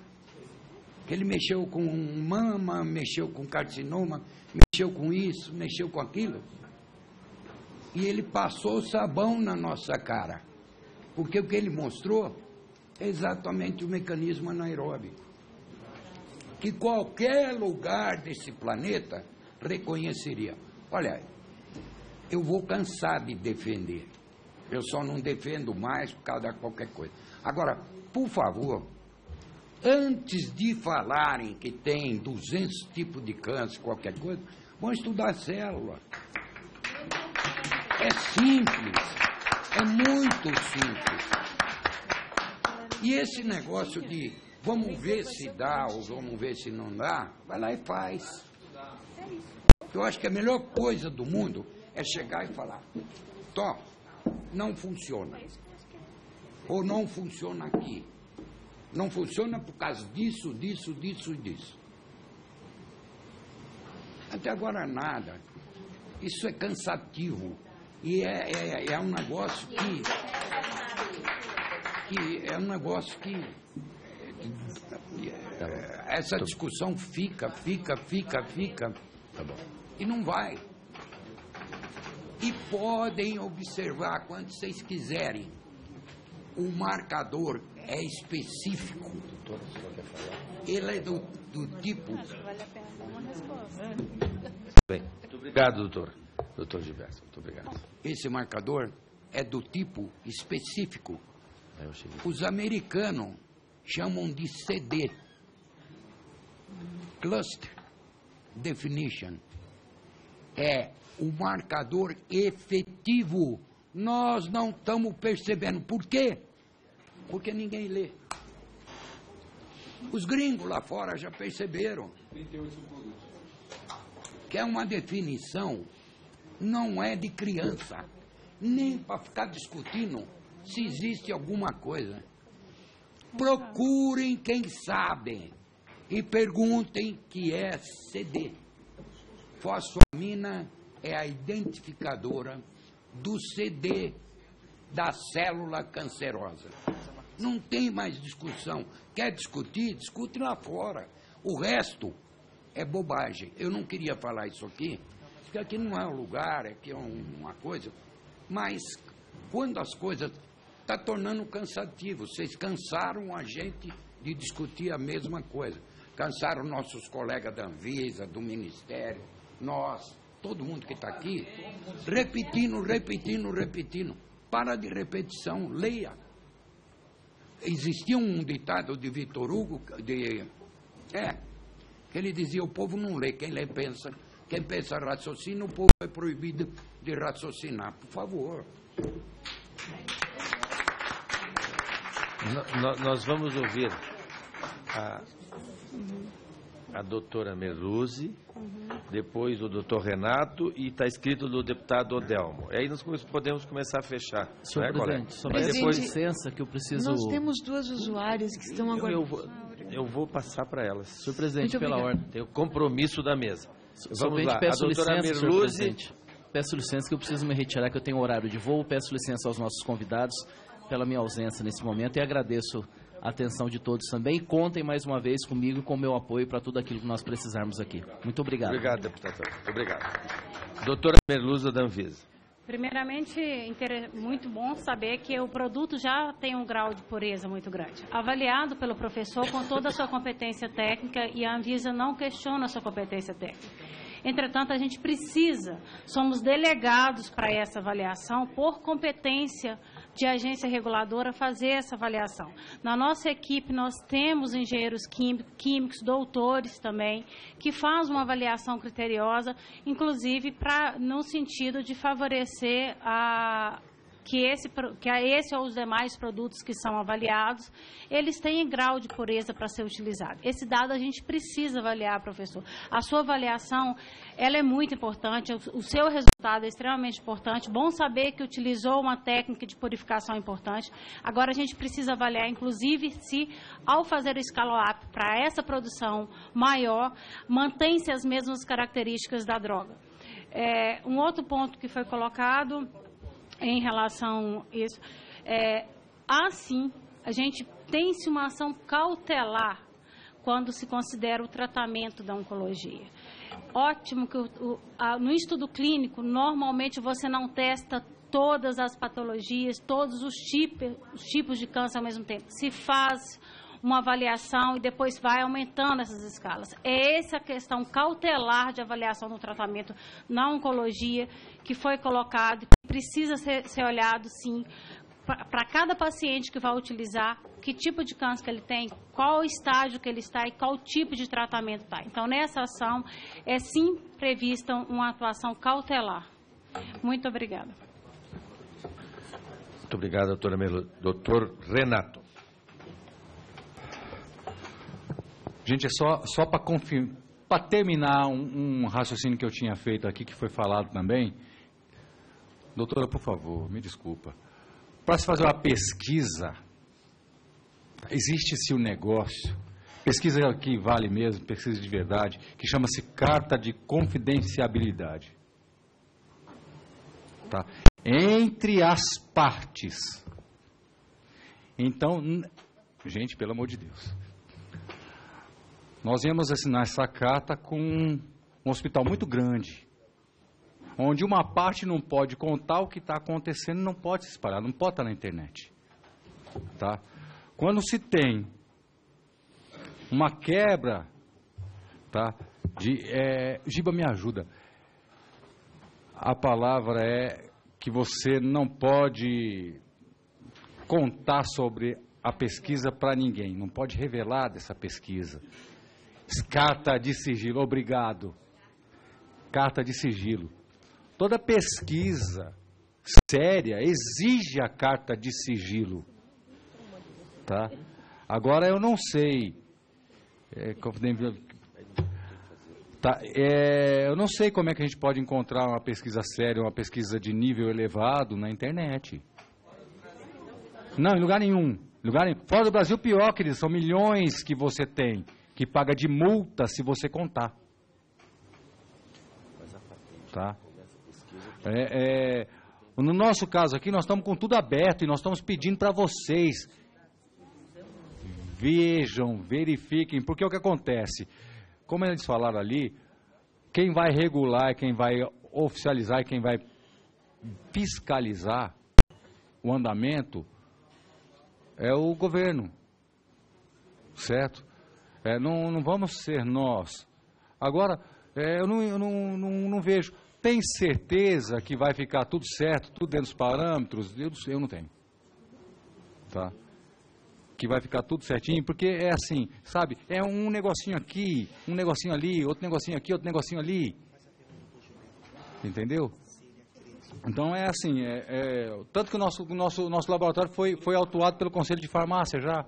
Ele mexeu com mama, mexeu com carcinoma, mexeu com isso, mexeu com aquilo e ele passou sabão na nossa cara. Porque o que ele mostrou é exatamente o mecanismo anaeróbico. que qualquer lugar desse planeta reconheceria. Olha, eu vou cansar de defender. Eu só não defendo mais por causa de qualquer coisa. Agora, por favor, antes de falarem que tem 200 tipos de câncer, qualquer coisa, vão estudar a célula. É simples, é muito simples. E esse negócio de vamos ver se dá ou vamos ver se não dá, vai lá e faz. Eu acho que a melhor coisa do mundo é chegar e falar: Tó, não funciona. Ou não funciona aqui. Não funciona por causa disso, disso, disso e disso. Até agora nada. Isso é cansativo. E é, é, é um negócio que. que é um negócio que. é, essa discussão fica, fica, fica, fica. Tá bom. E não vai. E podem observar quando vocês quiserem. O marcador é específico. Ele é do, do tipo. Bem, muito obrigado, doutor. Doutor Gilberto, muito obrigado. Esse marcador é do tipo específico. Os americanos chamam de CD Cluster Definition. É o marcador efetivo. Nós não estamos percebendo. Por quê? Porque ninguém lê. Os gringos lá fora já perceberam que é uma definição, não é de criança, nem para ficar discutindo se existe alguma coisa. Procurem quem sabe e perguntem que é CD. Fosfamina é a identificadora do CD da célula cancerosa. Não tem mais discussão. Quer discutir? Discute lá fora. O resto é bobagem. Eu não queria falar isso aqui, porque aqui não é um lugar, aqui é um- uma coisa. Mas quando as coisas está tornando cansativo, vocês cansaram a gente de discutir a mesma coisa. Cansaram nossos colegas da Anvisa, do Ministério, nós, todo mundo que está aqui, repetindo, repetindo, repetindo. Para de repetição, leia. Existia um ditado de Vitor Hugo, de, é, que ele dizia, o povo não lê, quem lê pensa, quem pensa raciocina, o povo é proibido de raciocinar. Por favor. No- no- nós vamos ouvir a, a doutora Merluzzi, depois o doutor Renato e está escrito do deputado Odelmo. Aí nós podemos começar a fechar. Senhor não é, colega? presidente, só mais Presidente, licença que eu preciso... Nós temos duas usuárias que estão agora. eu vou, eu vou passar para elas. Senhor presidente, pela ordem. Tem o compromisso da mesa. Vamos Somente lá. peço a doutora licença, senhor Merluzzi. Peço licença que eu preciso me retirar, que eu tenho horário de voo. Peço licença aos nossos convidados pela minha ausência nesse momento e agradeço atenção de todos também. E contem mais uma vez comigo e com o meu apoio para tudo aquilo que nós precisarmos aqui. Muito obrigado. Obrigado, deputado. Muito obrigado. Doutora Merluzzi da Anvisa. Primeiramente, muito bom saber que o produto já tem um grau de pureza muito grande. Avaliado pelo professor com toda a sua competência técnica e a Anvisa não questiona a sua competência técnica. Entretanto, a gente precisa, somos delegados para essa avaliação por competência de agência reguladora fazer essa avaliação. Na nossa equipe, nós temos engenheiros quími- químicos, doutores também, que fazem uma avaliação criteriosa, inclusive pra, no sentido de favorecer a, que, esse, que a esse ou os demais produtos que são avaliados, eles têm grau de pureza para ser utilizado. Esse dado a gente precisa avaliar, professor. A sua avaliação, ela é muito importante, o, seu resultado é extremamente importante. Bom saber que utilizou uma técnica de purificação importante. Agora a gente precisa avaliar, inclusive, se ao fazer o scale-up para essa produção maior, mantém-se as mesmas características da droga. É, um outro ponto que foi colocado em relação a isso. É, assim, a gente tem-se uma ação cautelar quando se considera o tratamento da oncologia. Ótimo que o, o, a, no estudo clínico, normalmente você não testa todas as patologias, todos os tipos, os tipos de câncer ao mesmo tempo. Se faz uma avaliação e depois vai aumentando essas escalas. É essa questão cautelar de avaliação do tratamento na oncologia que foi colocado, que precisa ser, ser olhado, sim, para cada paciente que vai utilizar, que tipo de câncer que ele tem, qual estágio que ele está e qual tipo de tratamento está. Então, nessa ação, é sim prevista uma atuação cautelar. Muito obrigada. Muito obrigado, doutora Melo. Doutor Renato. Gente, é só, só para para terminar um, um, raciocínio que eu tinha feito aqui, que foi falado também. Doutora, por favor, me desculpa. Para se fazer uma pesquisa, existe-se um negócio, pesquisa que vale mesmo, pesquisa de verdade, que chama-se carta de confidenciabilidade. Tá? Entre as partes. Então, gente, pelo amor de Deus. Nós íamos assinar essa carta com um hospital muito grande, onde uma parte não pode contar o que está acontecendo, não pode se espalhar, não pode estar na internet. Tá? Quando se tem uma quebra, tá? De, é, Giba me ajuda. A palavra é que você não pode contar sobre a pesquisa para ninguém, não pode revelar dessa pesquisa. Carta de sigilo, obrigado. Carta de sigilo. Toda pesquisa séria exige a carta de sigilo. Tá? Agora eu não sei. É, tá, é, eu não sei como é que a gente pode encontrar uma pesquisa séria, uma pesquisa de nível elevado na internet. Não, em lugar nenhum. Lugar nenhum. Fora do Brasil, pior, querido, são milhões que você tem que paga de multa se você contar. Tá? É, é, no nosso caso aqui, nós estamos com tudo aberto e nós estamos pedindo para vocês vejam, verifiquem, porque é o que acontece. Como eles falaram ali, quem vai regular, quem vai oficializar, quem vai fiscalizar o andamento é o governo, certo? É, não, não vamos ser nós. Agora, é, eu, não, eu não, não, não, vejo. Tem certeza que vai ficar tudo certo, tudo dentro dos parâmetros? Eu, eu não tenho. Tá? Que vai ficar tudo certinho, porque é assim, sabe? É um negocinho aqui, um negocinho ali, outro negocinho aqui, outro negocinho ali. Entendeu? Então é assim, é, é, tanto que o nosso, nosso, nosso laboratório foi, foi autuado pelo Conselho de Farmácia já.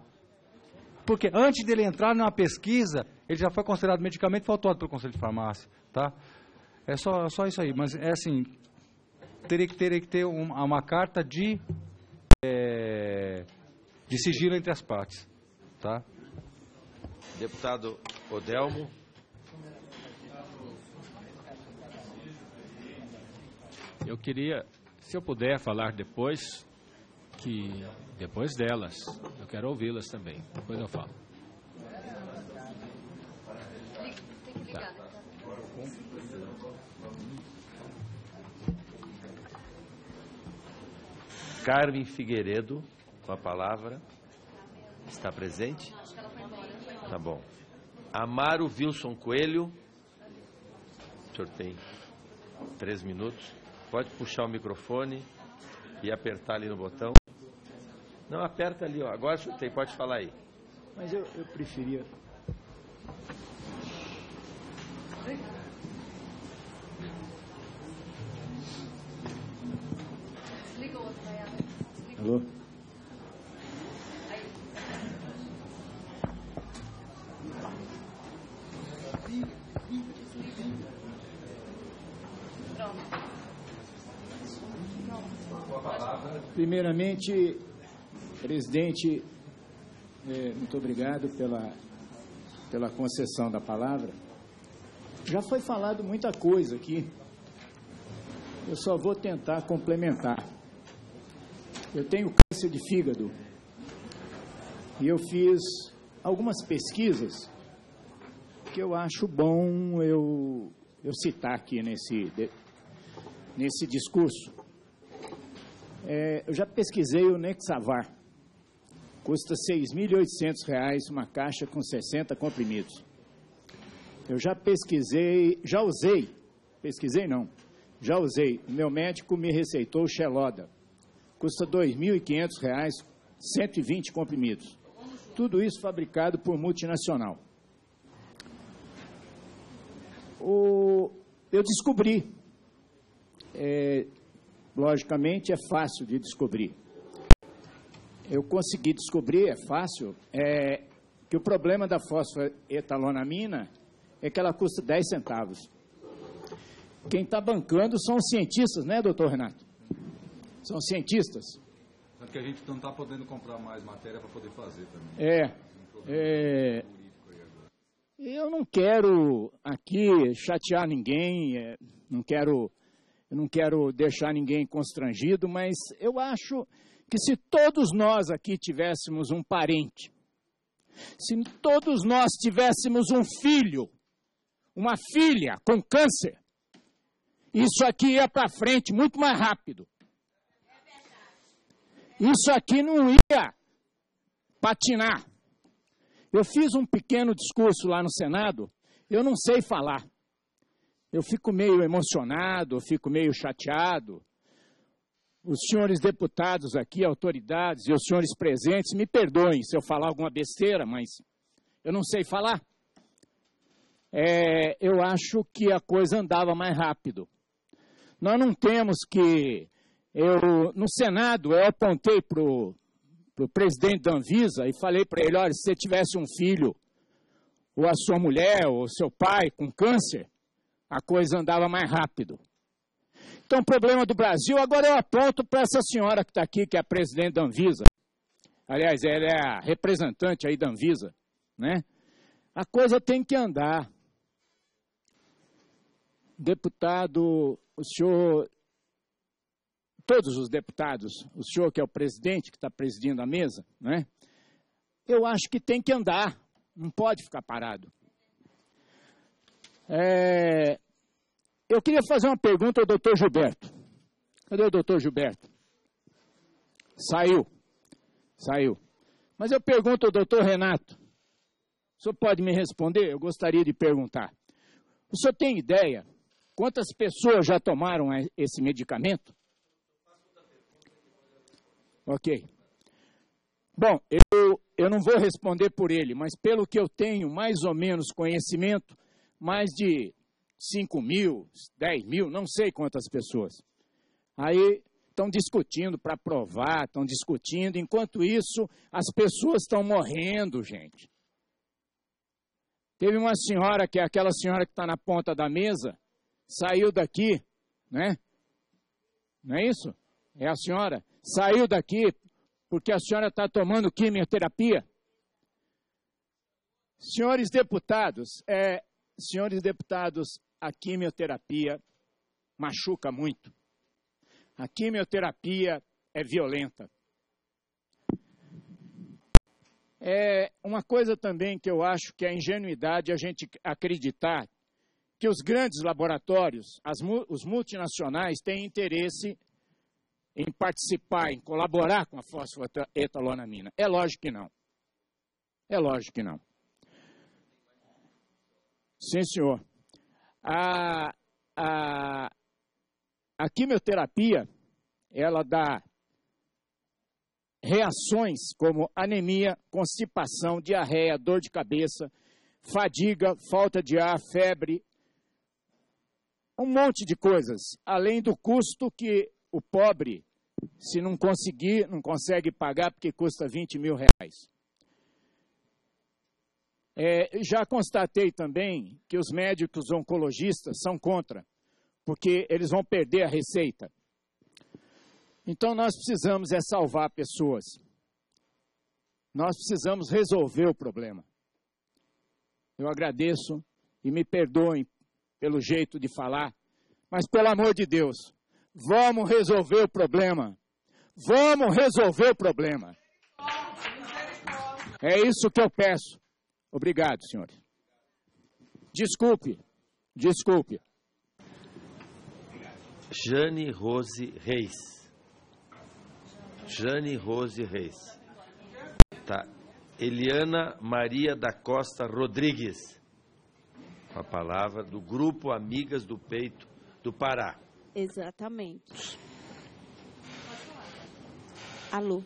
Porque antes dele entrar numa pesquisa, ele já foi considerado medicamento foi autuado pelo Conselho de Farmácia. Tá? É só, só isso aí. Mas é assim, teria que, teria que ter uma, uma carta de, é, de sigilo entre as partes. Tá? Deputado Odelmo. Eu queria, se eu puder falar depois, que depois delas, eu quero ouvi-las também. Depois eu falo. Tá. Carmen Figueiredo, com a palavra. Está presente? Tá bom. Amaro Wilson Coelho. O senhor tem três minutos. Pode puxar o microfone e apertar ali no botão. Não, aperta ali, ó. Agora chutei, pode falar aí. Mas eu, eu preferia. Alô? Primeiramente, Presidente, é, muito obrigado pela, pela concessão da palavra. Já foi falado muita coisa aqui. Eu só vou tentar complementar. Eu tenho câncer de fígado e eu fiz algumas pesquisas que eu acho bom eu, eu citar aqui nesse, nesse discurso. É, eu já pesquisei o Nexavar Custa R$ 6.800 uma caixa com 60 comprimidos. Eu já pesquisei, já usei, pesquisei não, já usei. O meu médico me receitou Xeloda. Custa R$ 2.500, 120 comprimidos. Tudo isso fabricado por multinacional. O, eu descobri, é, logicamente é fácil de descobrir. Eu consegui descobrir, é fácil, é, que o problema da fosfoetalonamina é que ela custa 10 centavos. Quem está bancando são os cientistas, né, doutor Renato? São cientistas. Tanto que a gente não está podendo comprar mais matéria para poder fazer também. É. é eu não quero aqui chatear ninguém, é, não quero, eu não quero deixar ninguém constrangido, mas eu acho que se todos nós aqui tivéssemos um parente, se todos nós tivéssemos um filho, uma filha com câncer, isso aqui ia para frente muito mais rápido. Isso aqui não ia patinar. Eu fiz um pequeno discurso lá no Senado, eu não sei falar. Eu fico meio emocionado, eu fico meio chateado. Os senhores deputados aqui, autoridades e os senhores presentes, me perdoem se eu falar alguma besteira, mas eu não sei falar. É, eu acho que a coisa andava mais rápido. Nós não temos que. Eu, no Senado, eu apontei para o presidente da Anvisa e falei para ele: olha, se você tivesse um filho, ou a sua mulher, ou seu pai com câncer, a coisa andava mais rápido. Então, o problema do Brasil, agora eu aponto para essa senhora que está aqui, que é a presidente da Anvisa. Aliás, ela é a representante aí da Anvisa, né? A coisa tem que andar. Deputado o senhor, todos os deputados, o senhor que é o presidente, que está presidindo a mesa, né? Eu acho que tem que andar, não pode ficar parado. É, eu queria fazer uma pergunta ao doutor Gilberto. Cadê o doutor Gilberto? Saiu. Saiu. Mas eu pergunto ao doutor Renato. O senhor pode me responder? Eu gostaria de perguntar. O senhor tem ideia Quantas pessoas já tomaram esse medicamento? Ok. Bom, eu, eu não vou responder por ele, mas pelo que eu tenho mais ou menos conhecimento, mais de 5 mil, 10 mil, não sei quantas pessoas. Aí estão discutindo para provar, estão discutindo. Enquanto isso, as pessoas estão morrendo, gente. Teve uma senhora, que é aquela senhora que está na ponta da mesa, saiu daqui, né? Não é isso? É a senhora. Saiu daqui porque a senhora está tomando quimioterapia. Senhores deputados, é, senhores deputados, a quimioterapia machuca muito. A quimioterapia é violenta. É uma coisa também que eu acho que é ingenuidade a gente acreditar que os grandes laboratórios, as, os multinacionais, têm interesse em participar, em colaborar com a fosfoetalonamina. É lógico que não. É lógico que não. Sim, senhor. A, a, a quimioterapia, ela dá reações como anemia, constipação, diarreia, dor de cabeça, fadiga, falta de ar, febre, um monte de coisas, além do custo que o pobre, se não conseguir, não consegue pagar porque custa 20 mil reais. É, já constatei também que os médicos oncologistas são contra, porque eles vão perder a receita. Então nós precisamos é salvar pessoas. Nós precisamos resolver o problema. Eu agradeço e me perdoem pelo jeito de falar, mas pelo amor de Deus, vamos resolver o problema. Vamos resolver o problema. É isso que eu peço. Obrigado, senhores. Desculpe, desculpe. Jane Rose Reis. Jane Rose Reis. Eliana Maria da Costa Rodrigues. Com a palavra do Grupo Amigas do Peito do Pará. Exatamente. Alô.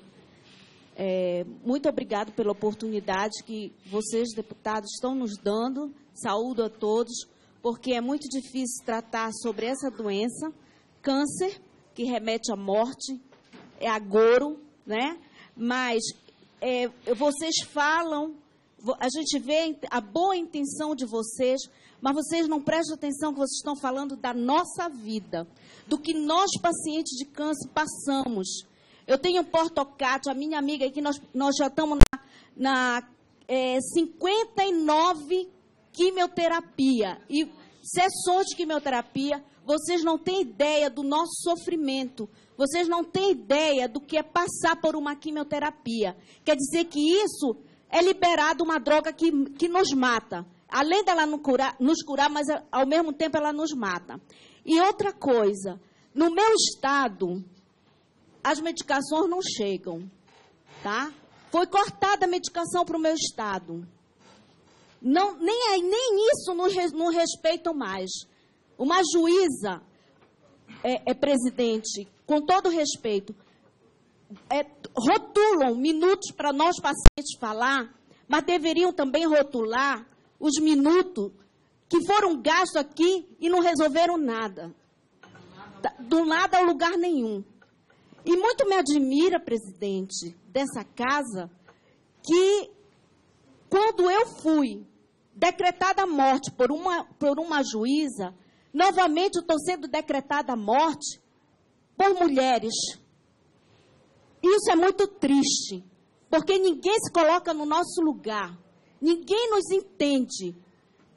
É, muito obrigado pela oportunidade que vocês, deputados, estão nos dando. Saúdo a todos, porque é muito difícil tratar sobre essa doença, câncer, que remete à morte, é agouro, né? Mas é, vocês falam, a gente vê a boa intenção de vocês, mas vocês não prestam atenção que vocês estão falando da nossa vida, do que nós, pacientes de câncer, passamos. Eu tenho um portocato, a minha amiga aqui, nós, nós já estamos na, na é, 59 quimioterapia e sessões de quimioterapia. Vocês não têm ideia do nosso sofrimento. Vocês não têm ideia do que é passar por uma quimioterapia. Quer dizer que isso é liberado uma droga que, que nos mata além dela nos curar, nos curar, mas ao mesmo tempo ela nos mata. E outra coisa, no meu estado, as medicações não chegam, tá? Foi cortada a medicação para o meu estado. Não, nem, nem isso não, não respeitam mais. Uma juíza, é, é presidente, com todo respeito, é, rotulam minutos para nós pacientes falar, mas deveriam também rotular os minutos que foram gastos aqui e não resolveram nada. Do nada ao lugar nenhum. E muito me admira, presidente, dessa casa, que quando eu fui decretada a morte por uma, por uma juíza, novamente estou sendo decretada a morte por mulheres. Isso é muito triste, porque ninguém se coloca no nosso lugar. Ninguém nos entende.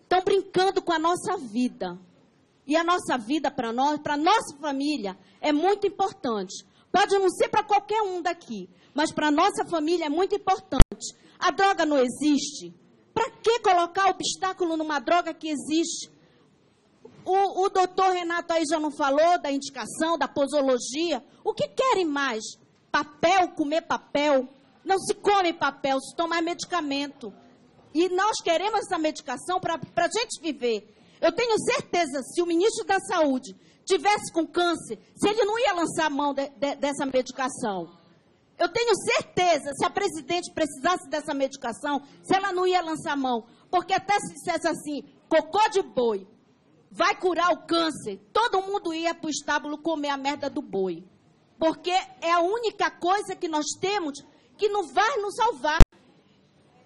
Estão brincando com a nossa vida. E a nossa vida para nós, para nossa família, é muito importante. Pode não ser para qualquer um daqui, mas para nossa família é muito importante. A droga não existe. Para que colocar obstáculo numa droga que existe? O, o doutor Renato aí já não falou da indicação, da posologia. O que querem mais? Papel, comer papel? Não se come papel, se toma medicamento. E nós queremos essa medicação para a gente viver. Eu tenho certeza, se o ministro da Saúde tivesse com câncer, se ele não ia lançar mão de, de, dessa medicação. Eu tenho certeza, se a presidente precisasse dessa medicação, se ela não ia lançar mão. Porque até se dissesse assim, cocô de boi vai curar o câncer, todo mundo ia para o estábulo comer a merda do boi. Porque é a única coisa que nós temos que não vai nos salvar.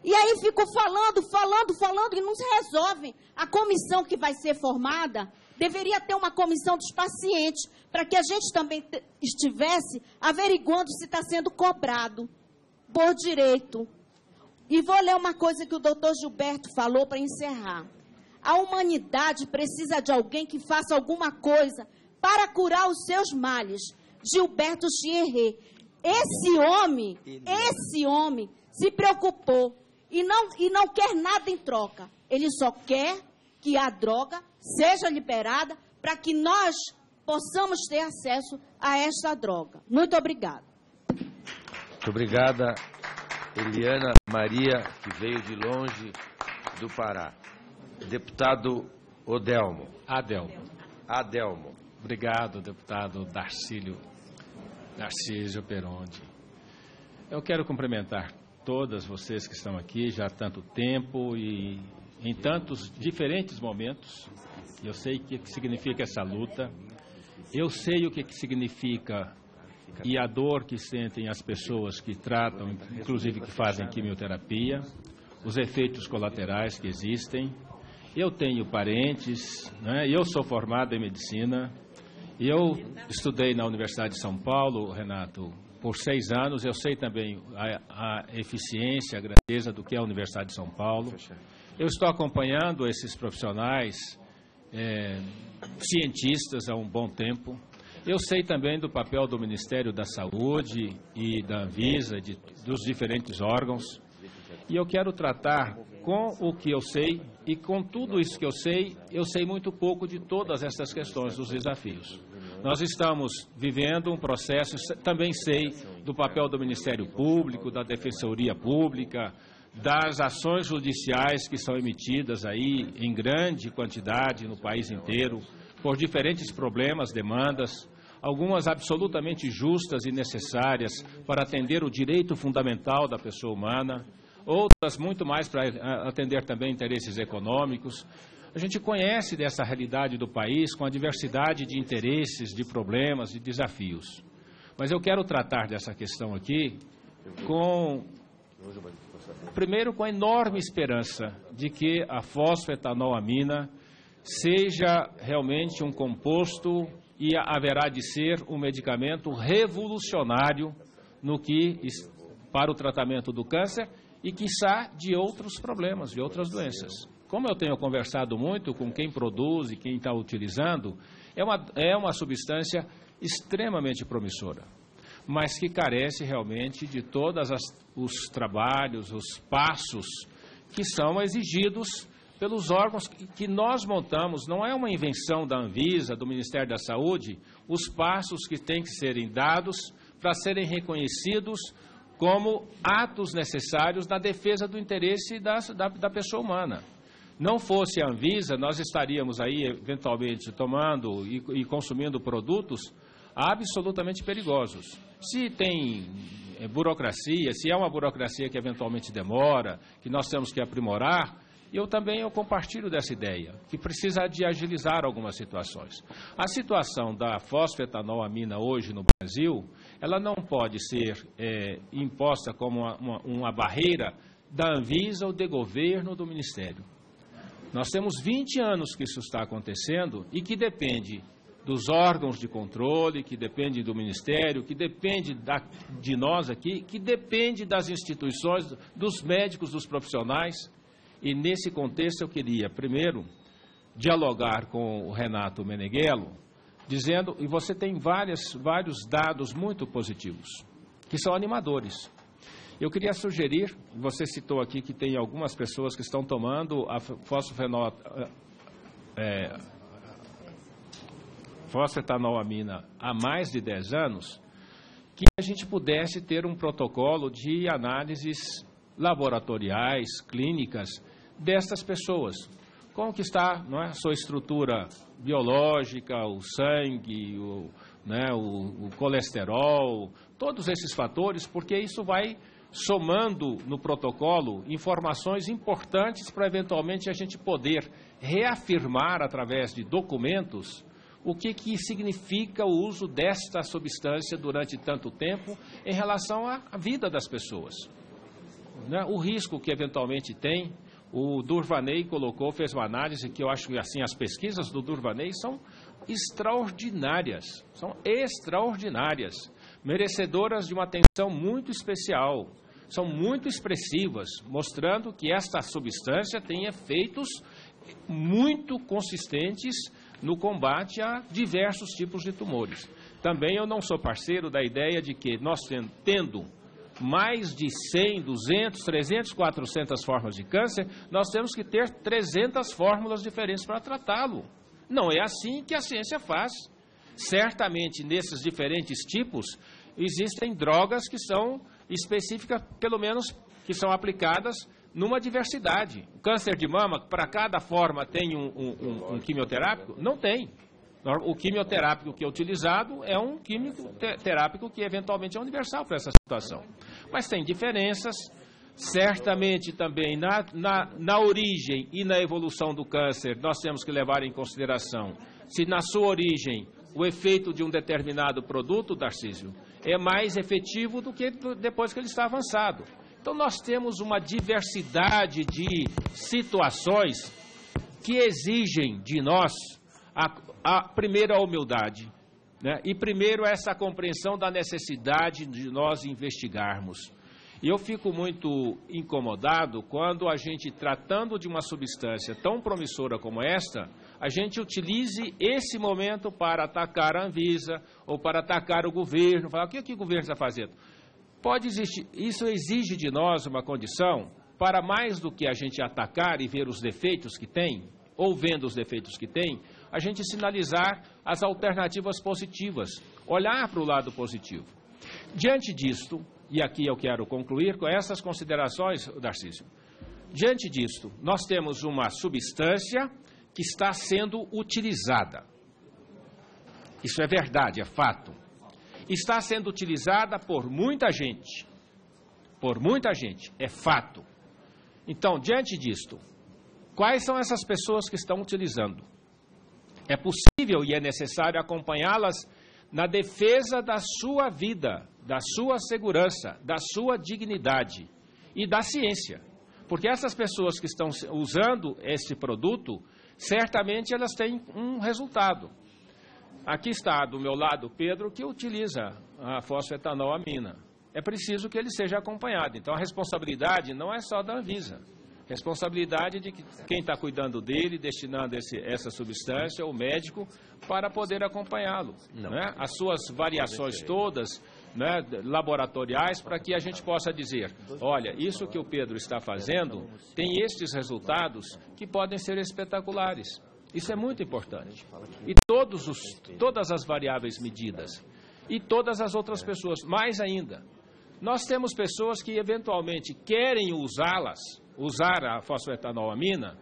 E aí ficou falando, falando, falando e não se resolve. A comissão que vai ser formada deveria ter uma comissão dos pacientes, para que a gente também estivesse averiguando se está sendo cobrado por direito. E vou ler uma coisa que o doutor Gilberto falou para encerrar. A humanidade precisa de alguém que faça alguma coisa para curar os seus males. Gilberto Thierry. Esse homem, esse homem se preocupou e não, e não quer nada em troca. Ele só quer que a droga seja liberada para que nós possamos ter acesso a esta droga. Muito obrigada. Muito obrigada, Eliana Maria, que veio de longe do Pará. Deputado Odelmo. Adelmo. Adelmo. Obrigado, deputado Darcílio Narciso Peronde. Eu quero cumprimentar todas vocês que estão aqui já há tanto tempo e em tantos diferentes momentos. Eu sei o que significa essa luta. Eu sei o que significa e a dor que sentem as pessoas que tratam, inclusive que fazem quimioterapia, os efeitos colaterais que existem. Eu tenho parentes, né? eu sou formado em medicina, eu estudei na Universidade de São Paulo, Renato, por seis anos. Eu sei também a, a eficiência, a grandeza do que é a Universidade de São Paulo. Eu estou acompanhando esses profissionais, é, cientistas, há um bom tempo. Eu sei também do papel do Ministério da Saúde e da Anvisa, de, dos diferentes órgãos. E eu quero tratar com o que eu sei e com tudo isso que eu sei, eu sei muito pouco de todas essas questões, dos desafios. Nós estamos vivendo um processo, também sei do papel do Ministério Público, da Defensoria Pública, das ações judiciais que são emitidas aí em grande quantidade no país inteiro, por diferentes problemas, demandas, algumas absolutamente justas e necessárias para atender o direito fundamental da pessoa humana, outras muito mais para eh, atender também interesses econômicos. A gente conhece dessa realidade do país com a diversidade de interesses, de problemas, de desafios. Mas eu quero tratar dessa questão aqui com primeiro com a enorme esperança de que a fosfetanolamina seja realmente um composto e haverá de ser um medicamento revolucionário no que para o tratamento do câncer e quiçá de outros problemas, de outras doenças. Como eu tenho conversado muito com quem produz e quem está utilizando, é uma, é uma substância extremamente promissora, mas que carece realmente de todos os trabalhos, os passos que são exigidos pelos órgãos que nós montamos, não é uma invenção da Anvisa, do Ministério da Saúde, os passos que têm que serem dados para serem reconhecidos como atos necessários na defesa do interesse da, da, da pessoa humana. Não fosse a Anvisa, nós estaríamos aí, eventualmente, tomando e, e consumindo produtos absolutamente perigosos. Se tem é, burocracia, se é uma burocracia que eventualmente demora, que nós temos que aprimorar, eu também eu compartilho dessa ideia, que precisa de agilizar algumas situações. A situação da fosfetanolamina hoje no Brasil, ela não pode ser é, imposta como uma, uma, uma barreira da Anvisa ou de governo do Ministério. Nós temos 20 anos que isso está acontecendo e que depende dos órgãos de controle, que depende do Ministério, que depende da, de nós aqui, que depende das instituições, dos médicos, dos profissionais. E nesse contexto eu queria, primeiro, dialogar com o Renato Meneghello, dizendo, e você tem várias, vários dados muito positivos, que são animadores. Eu queria sugerir, você citou aqui que tem algumas pessoas que estão tomando a fosfenol, é, fosfetanolamina há mais de 10 anos, que a gente pudesse ter um protocolo de análises laboratoriais, clínicas, destas pessoas. Como que está não é, a sua estrutura biológica, o sangue, o, né, o, o colesterol, todos esses fatores, porque isso vai somando no protocolo informações importantes para eventualmente a gente poder reafirmar através de documentos o que, que significa o uso desta substância durante tanto tempo em relação à vida das pessoas. Né? O risco que eventualmente tem, o Durvaney colocou, fez uma análise que eu acho que assim as pesquisas do Durvaney são extraordinárias, são extraordinárias, merecedoras de uma atenção muito especial, são muito expressivas, mostrando que esta substância tem efeitos muito consistentes no combate a diversos tipos de tumores. Também eu não sou parceiro da ideia de que nós tendo mais de 100, 200, 300, 400 formas de câncer, nós temos que ter 300 fórmulas diferentes para tratá-lo. Não é assim que a ciência faz. Certamente, nesses diferentes tipos, existem drogas que são específicas, pelo menos que são aplicadas numa diversidade. O câncer de mama, para cada forma, tem um, um, um, um quimioterápico? Não tem. O quimioterápico que é utilizado é um químico terápico que eventualmente é universal para essa situação. Mas tem diferenças, certamente também na, na, na origem e na evolução do câncer, nós temos que levar em consideração se na sua origem o efeito de um determinado produto, Darcísio, é mais efetivo do que depois que ele está avançado. Então nós temos uma diversidade de situações que exigem de nós a, a primeiro a humildade, né? e primeiro essa compreensão da necessidade de nós investigarmos. E eu fico muito incomodado quando a gente, tratando de uma substância tão promissora como esta, a gente utilize esse momento para atacar a Anvisa ou para atacar o governo. Falar, o que, é que o governo está fazendo? Pode existir, isso exige de nós uma condição para mais do que a gente atacar e ver os defeitos que tem, ou vendo os defeitos que tem, a gente sinalizar as alternativas positivas, olhar para o lado positivo. Diante disto, e aqui eu quero concluir com essas considerações, Darcísio. Diante disto, nós temos uma substância que está sendo utilizada. Isso é verdade, é fato. Está sendo utilizada por muita gente. Por muita gente, é fato. Então, diante disto, quais são essas pessoas que estão utilizando? É possível e é necessário acompanhá-las na defesa da sua vida, da sua segurança, da sua dignidade e da ciência. Porque essas pessoas que estão usando esse produto, certamente elas têm um resultado. Aqui está do meu lado Pedro, que utiliza a fosfetanolamina. É preciso que ele seja acompanhado. Então a responsabilidade não é só da Anvisa. Responsabilidade de quem está cuidando dele, destinando esse, essa substância, o médico, para poder acompanhá-lo. Né? As suas variações todas, né, laboratoriais, para que a gente possa dizer: olha, isso que o Pedro está fazendo tem estes resultados que podem ser espetaculares. Isso é muito importante. E todos os, todas as variáveis medidas. E todas as outras pessoas. Mais ainda, nós temos pessoas que eventualmente querem usá-las usar a fosfetanolamina,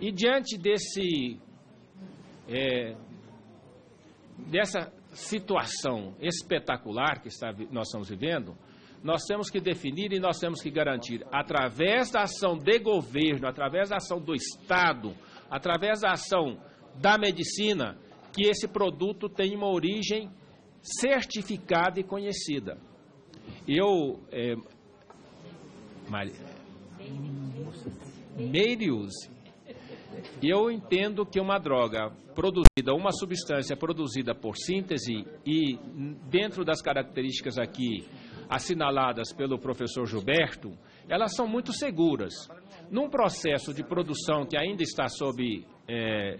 e diante desse, é, dessa situação espetacular que está, nós estamos vivendo, nós temos que definir e nós temos que garantir, através da ação de governo, através da ação do Estado, através da ação da medicina, que esse produto tem uma origem certificada e conhecida. Eu, é, Meirius. Eu entendo que uma droga produzida, uma substância produzida por síntese e dentro das características aqui assinaladas pelo professor Gilberto, elas são muito seguras. Num processo de produção que ainda está sob, é,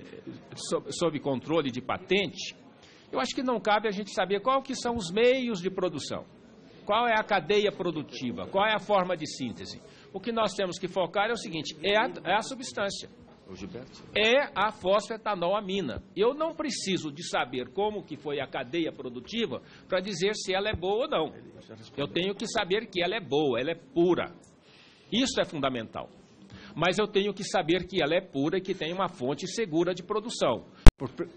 sob, sob controle de patente, eu acho que não cabe a gente saber qual que são os meios de produção, qual é a cadeia produtiva, qual é a forma de síntese. O que nós temos que focar é o seguinte: é a, é a substância. É a fosfetanolamina. Eu não preciso de saber como que foi a cadeia produtiva para dizer se ela é boa ou não. Eu tenho que saber que ela é boa, ela é pura. Isso é fundamental. Mas eu tenho que saber que ela é pura e que tem uma fonte segura de produção.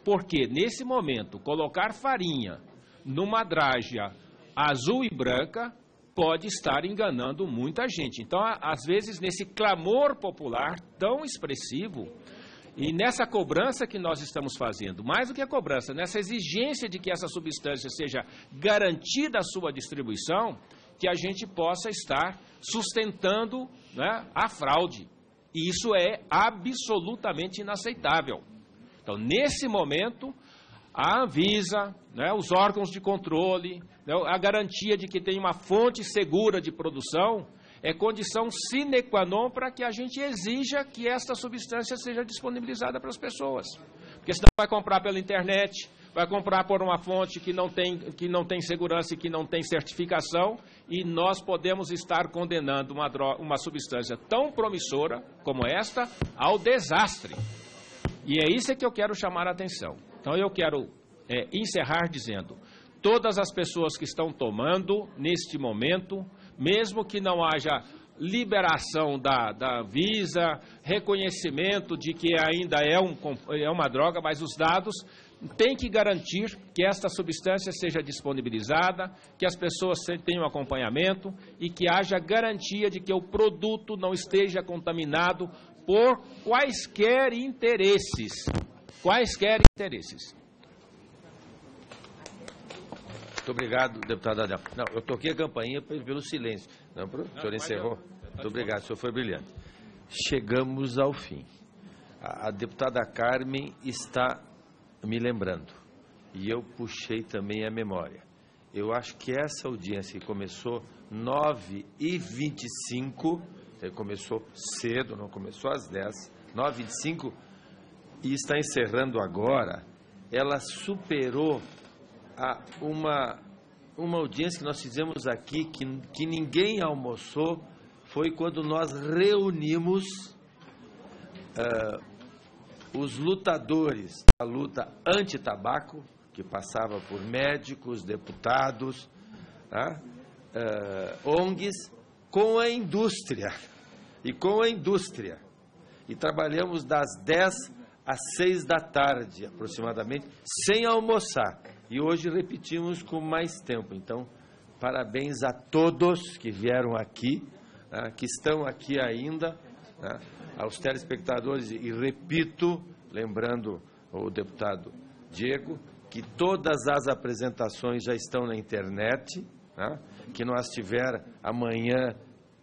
Porque nesse momento, colocar farinha numa drágia azul e branca pode estar enganando muita gente. Então, às vezes, nesse clamor popular tão expressivo e nessa cobrança que nós estamos fazendo, mais do que a cobrança, nessa exigência de que essa substância seja garantida a sua distribuição, que a gente possa estar sustentando né, a fraude. E isso é absolutamente inaceitável. Então, nesse momento, a Anvisa, né, os órgãos de controle, né, a garantia de que tem uma fonte segura de produção, é condição sine qua non para que a gente exija que esta substância seja disponibilizada para as pessoas. Porque senão vai comprar pela internet, vai comprar por uma fonte que não tem, que não tem segurança e que não tem certificação, e nós podemos estar condenando uma, droga, uma substância tão promissora como esta ao desastre. E é isso que eu quero chamar a atenção. Então eu quero é, encerrar dizendo: todas as pessoas que estão tomando neste momento, mesmo que não haja liberação da, da Visa, reconhecimento de que ainda é, um, é uma droga, mas os dados têm que garantir que esta substância seja disponibilizada, que as pessoas tenham acompanhamento e que haja garantia de que o produto não esteja contaminado por quaisquer interesses. Quaisquer interesses. Muito obrigado, deputado Adel. Não, eu toquei a campainha pelo silêncio. Não, o senhor encerrou? Muito obrigado, o senhor foi brilhante. Chegamos ao fim. A, a deputada Carmen está me lembrando. E eu puxei também a memória. Eu acho que essa audiência que começou 9 e 25 começou cedo, não começou às 10, 9 e 25 e está encerrando agora, ela superou a uma, uma audiência que nós fizemos aqui, que, que ninguém almoçou, foi quando nós reunimos uh, os lutadores da luta anti-tabaco, que passava por médicos, deputados, uh, ONGs com a indústria. E com a indústria. E trabalhamos das 10 às 6 da tarde, aproximadamente, sem almoçar. E hoje repetimos com mais tempo. Então, parabéns a todos que vieram aqui, né, que estão aqui ainda, né, aos telespectadores, e repito, lembrando o deputado Diego, que todas as apresentações já estão na internet, né, que nós tiver amanhã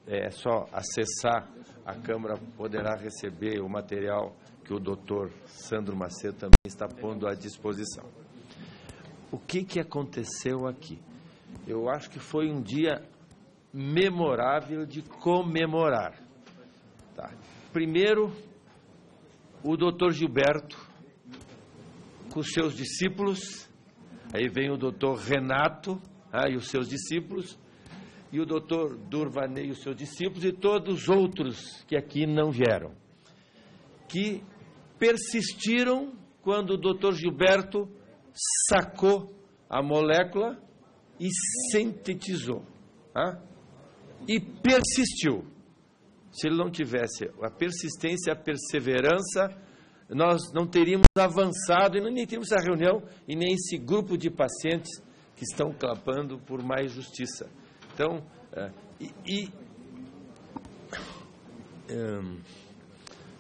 é só acessar a Câmara poderá receber o material que o doutor Sandro Macedo também está pondo à disposição. O que, que aconteceu aqui? Eu acho que foi um dia memorável de comemorar. Tá. Primeiro, o doutor Gilberto, com seus discípulos, aí vem o doutor Renato ah, e os seus discípulos, e o doutor Durvanei e os seus discípulos, e todos os outros que aqui não vieram, que persistiram quando o doutor Gilberto sacou a molécula e sintetizou. Ah? E persistiu. Se ele não tivesse a persistência, a perseverança, nós não teríamos avançado e nem teríamos essa reunião e nem esse grupo de pacientes que estão clamando por mais justiça. Então, é, e, e um,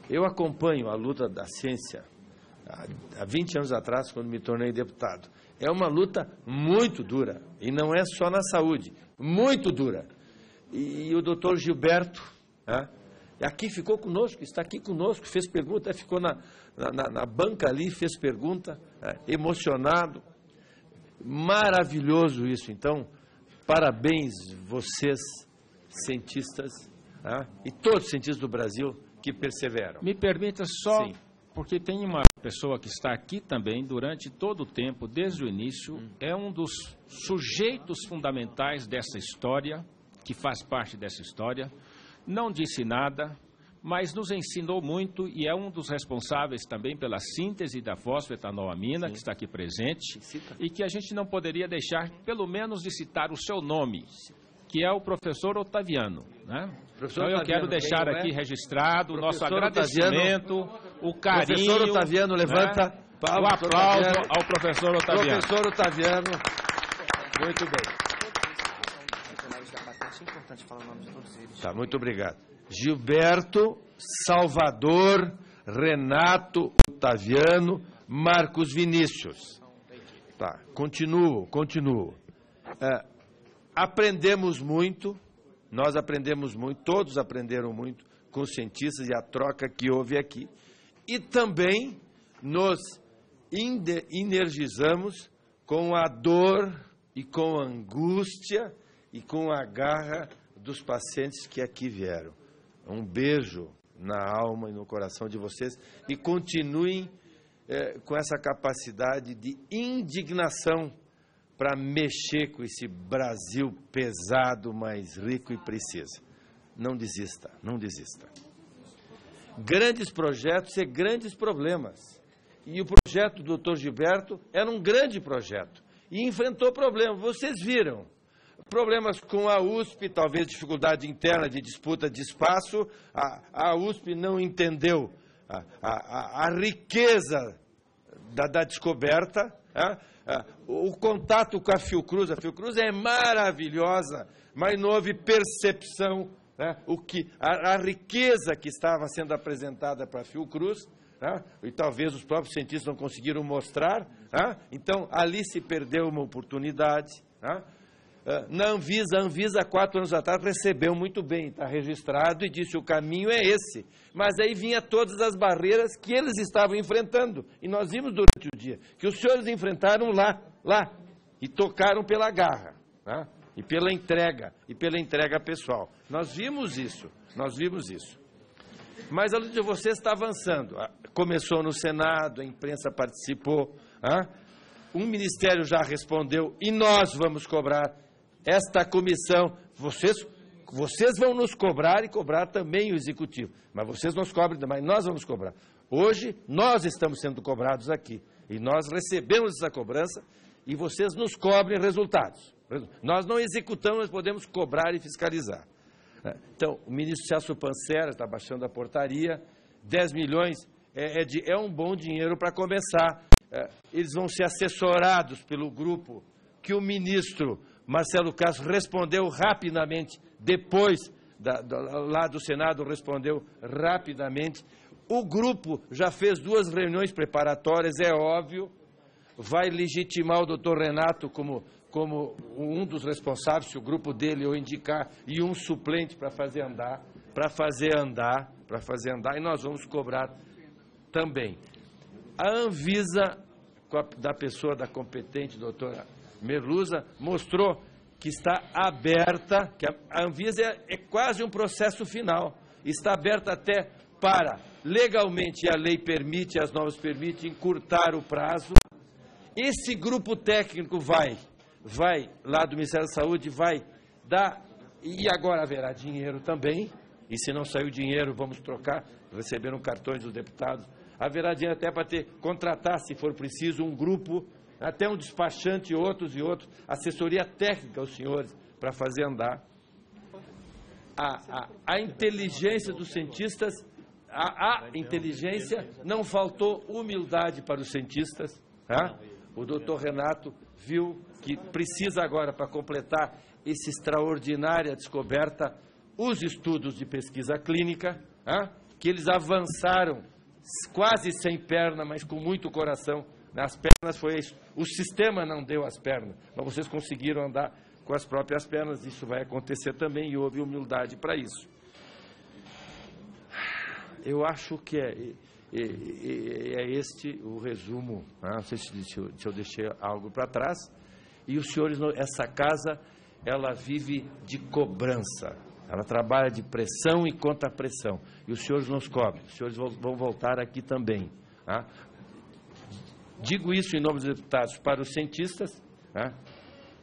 eu acompanho a luta da ciência há, há 20 anos atrás, quando me tornei deputado. É uma luta muito dura, e não é só na saúde, muito dura. E, e o doutor Gilberto, é, aqui ficou conosco, está aqui conosco, fez pergunta, ficou na, na, na banca ali, fez pergunta, é, emocionado. Maravilhoso isso. Então, Parabéns, vocês, cientistas, ah, e todos os cientistas do Brasil que perseveram. Me permita só, Sim. porque tem uma pessoa que está aqui também durante todo o tempo, desde o início, hum. é um dos sujeitos fundamentais dessa história, que faz parte dessa história, não disse nada, mas nos ensinou muito e é um dos responsáveis também pela síntese da fosfetanolamina, Sim. que está aqui presente, e que a gente não poderia deixar, pelo menos, de citar o seu nome, que é o professor Otaviano. Né? Professor então, eu Otaviano, quero deixar aqui é? registrado o nosso agradecimento, Otaviano, o carinho. Professor Otaviano, levanta né? o aplauso ao professor Otaviano. Professor Otaviano, muito bem. Tá, muito obrigado. Gilberto, Salvador, Renato, Otaviano, Marcos Vinícius. Tá, continuo, continuo. É, aprendemos muito, nós aprendemos muito, todos aprenderam muito com os cientistas e a troca que houve aqui. E também nos energizamos com a dor e com a angústia e com a garra dos pacientes que aqui vieram. Um beijo na alma e no coração de vocês e continuem é, com essa capacidade de indignação para mexer com esse Brasil pesado, mais rico e preciso. Não desista, não desista. Grandes projetos e grandes problemas. E o projeto do Dr. Gilberto era um grande projeto e enfrentou problemas. Vocês viram problemas com a USP, talvez dificuldade interna de disputa de espaço. A, a USP não entendeu a, a, a riqueza da, da descoberta. É? O contato com a Fiocruz, a Fiocruz é maravilhosa, mas não houve percepção né? o que a, a, riqueza que estava sendo apresentada para a Fiocruz, né? e talvez os próprios cientistas não conseguiram mostrar. Né? Então, ali se perdeu uma oportunidade. Né? Ah, na Anvisa, a Anvisa, quatro anos atrás, recebeu muito bem, está registrado e disse o caminho é esse. Mas aí vinha todas as barreiras que eles estavam enfrentando. E nós vimos durante o dia que os senhores enfrentaram lá, lá, e tocaram pela garra, né? e pela entrega, e pela entrega pessoal. Nós vimos isso, nós vimos isso. Mas a luta de vocês está avançando. Ah, começou no Senado, a imprensa participou, ah? um ministério já respondeu e nós vamos cobrar esta comissão, vocês, vocês vão nos cobrar e cobrar também o executivo, mas vocês nos cobrem, mas nós vamos cobrar. Hoje nós estamos sendo cobrados aqui e nós recebemos essa cobrança e vocês nos cobrem resultados. Nós não executamos, mas podemos cobrar e fiscalizar. É, então, o ministro Celso Pancera está baixando a portaria, 10 milhões é, é, de, é um bom dinheiro para começar. É, eles vão ser assessorados pelo grupo que o ministro Marcelo Castro respondeu rapidamente, depois da, da, lá do Senado, respondeu rapidamente. O grupo já fez duas reuniões preparatórias, é óbvio, vai legitimar o doutor Renato como, como um dos responsáveis, se o grupo dele ou indicar, e um suplente para fazer andar, para fazer andar, para fazer andar, e nós vamos cobrar também. A Anvisa, da pessoa da competente doutora Merluza, mostrou que está aberta, que a Anvisa é, é quase um processo final, está aberta até para, legalmente, a lei permite, as normas permitem, encurtar o prazo. Esse grupo técnico vai, vai lá do Ministério da Saúde, vai dar, e agora haverá dinheiro também, e se não saiu dinheiro, vamos trocar, receberam cartões dos deputados, haverá dinheiro até para ter, contratar, se for preciso, um grupo, até um despachante, outros e outros, assessoria técnica aos senhores, para fazer andar. A, a, a inteligência dos cientistas, a, a inteligência, não faltou humildade para os cientistas, tá? o doutor Renato viu que precisa agora, para completar essa extraordinária descoberta, os estudos de pesquisa clínica, que eles avançaram quase sem perna, mas com muito coração. Nas pernas foi isso. O sistema não deu as pernas, mas vocês conseguiram andar com as próprias pernas. Isso vai acontecer também e houve humildade para isso. Eu acho que é e, é este o resumo. Né? Não sei se, se, eu, se eu deixei algo para trás. E os senhores, essa casa, ela vive de cobrança. Ela trabalha de pressão e contra-pressão. E os senhores nos cobrem. Os senhores vão voltar aqui também. Tá? Digo isso em nome dos deputados para os cientistas. Tá?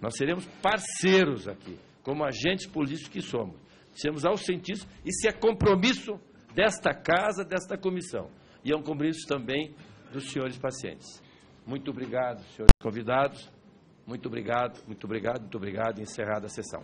Nós seremos parceiros aqui, como agentes políticos que somos. Seremos aos cientistas. Isso é compromisso desta casa, desta comissão e é um compromisso também dos senhores pacientes. Muito obrigado, senhores convidados. Muito obrigado, muito obrigado, muito obrigado. Encerrada a sessão.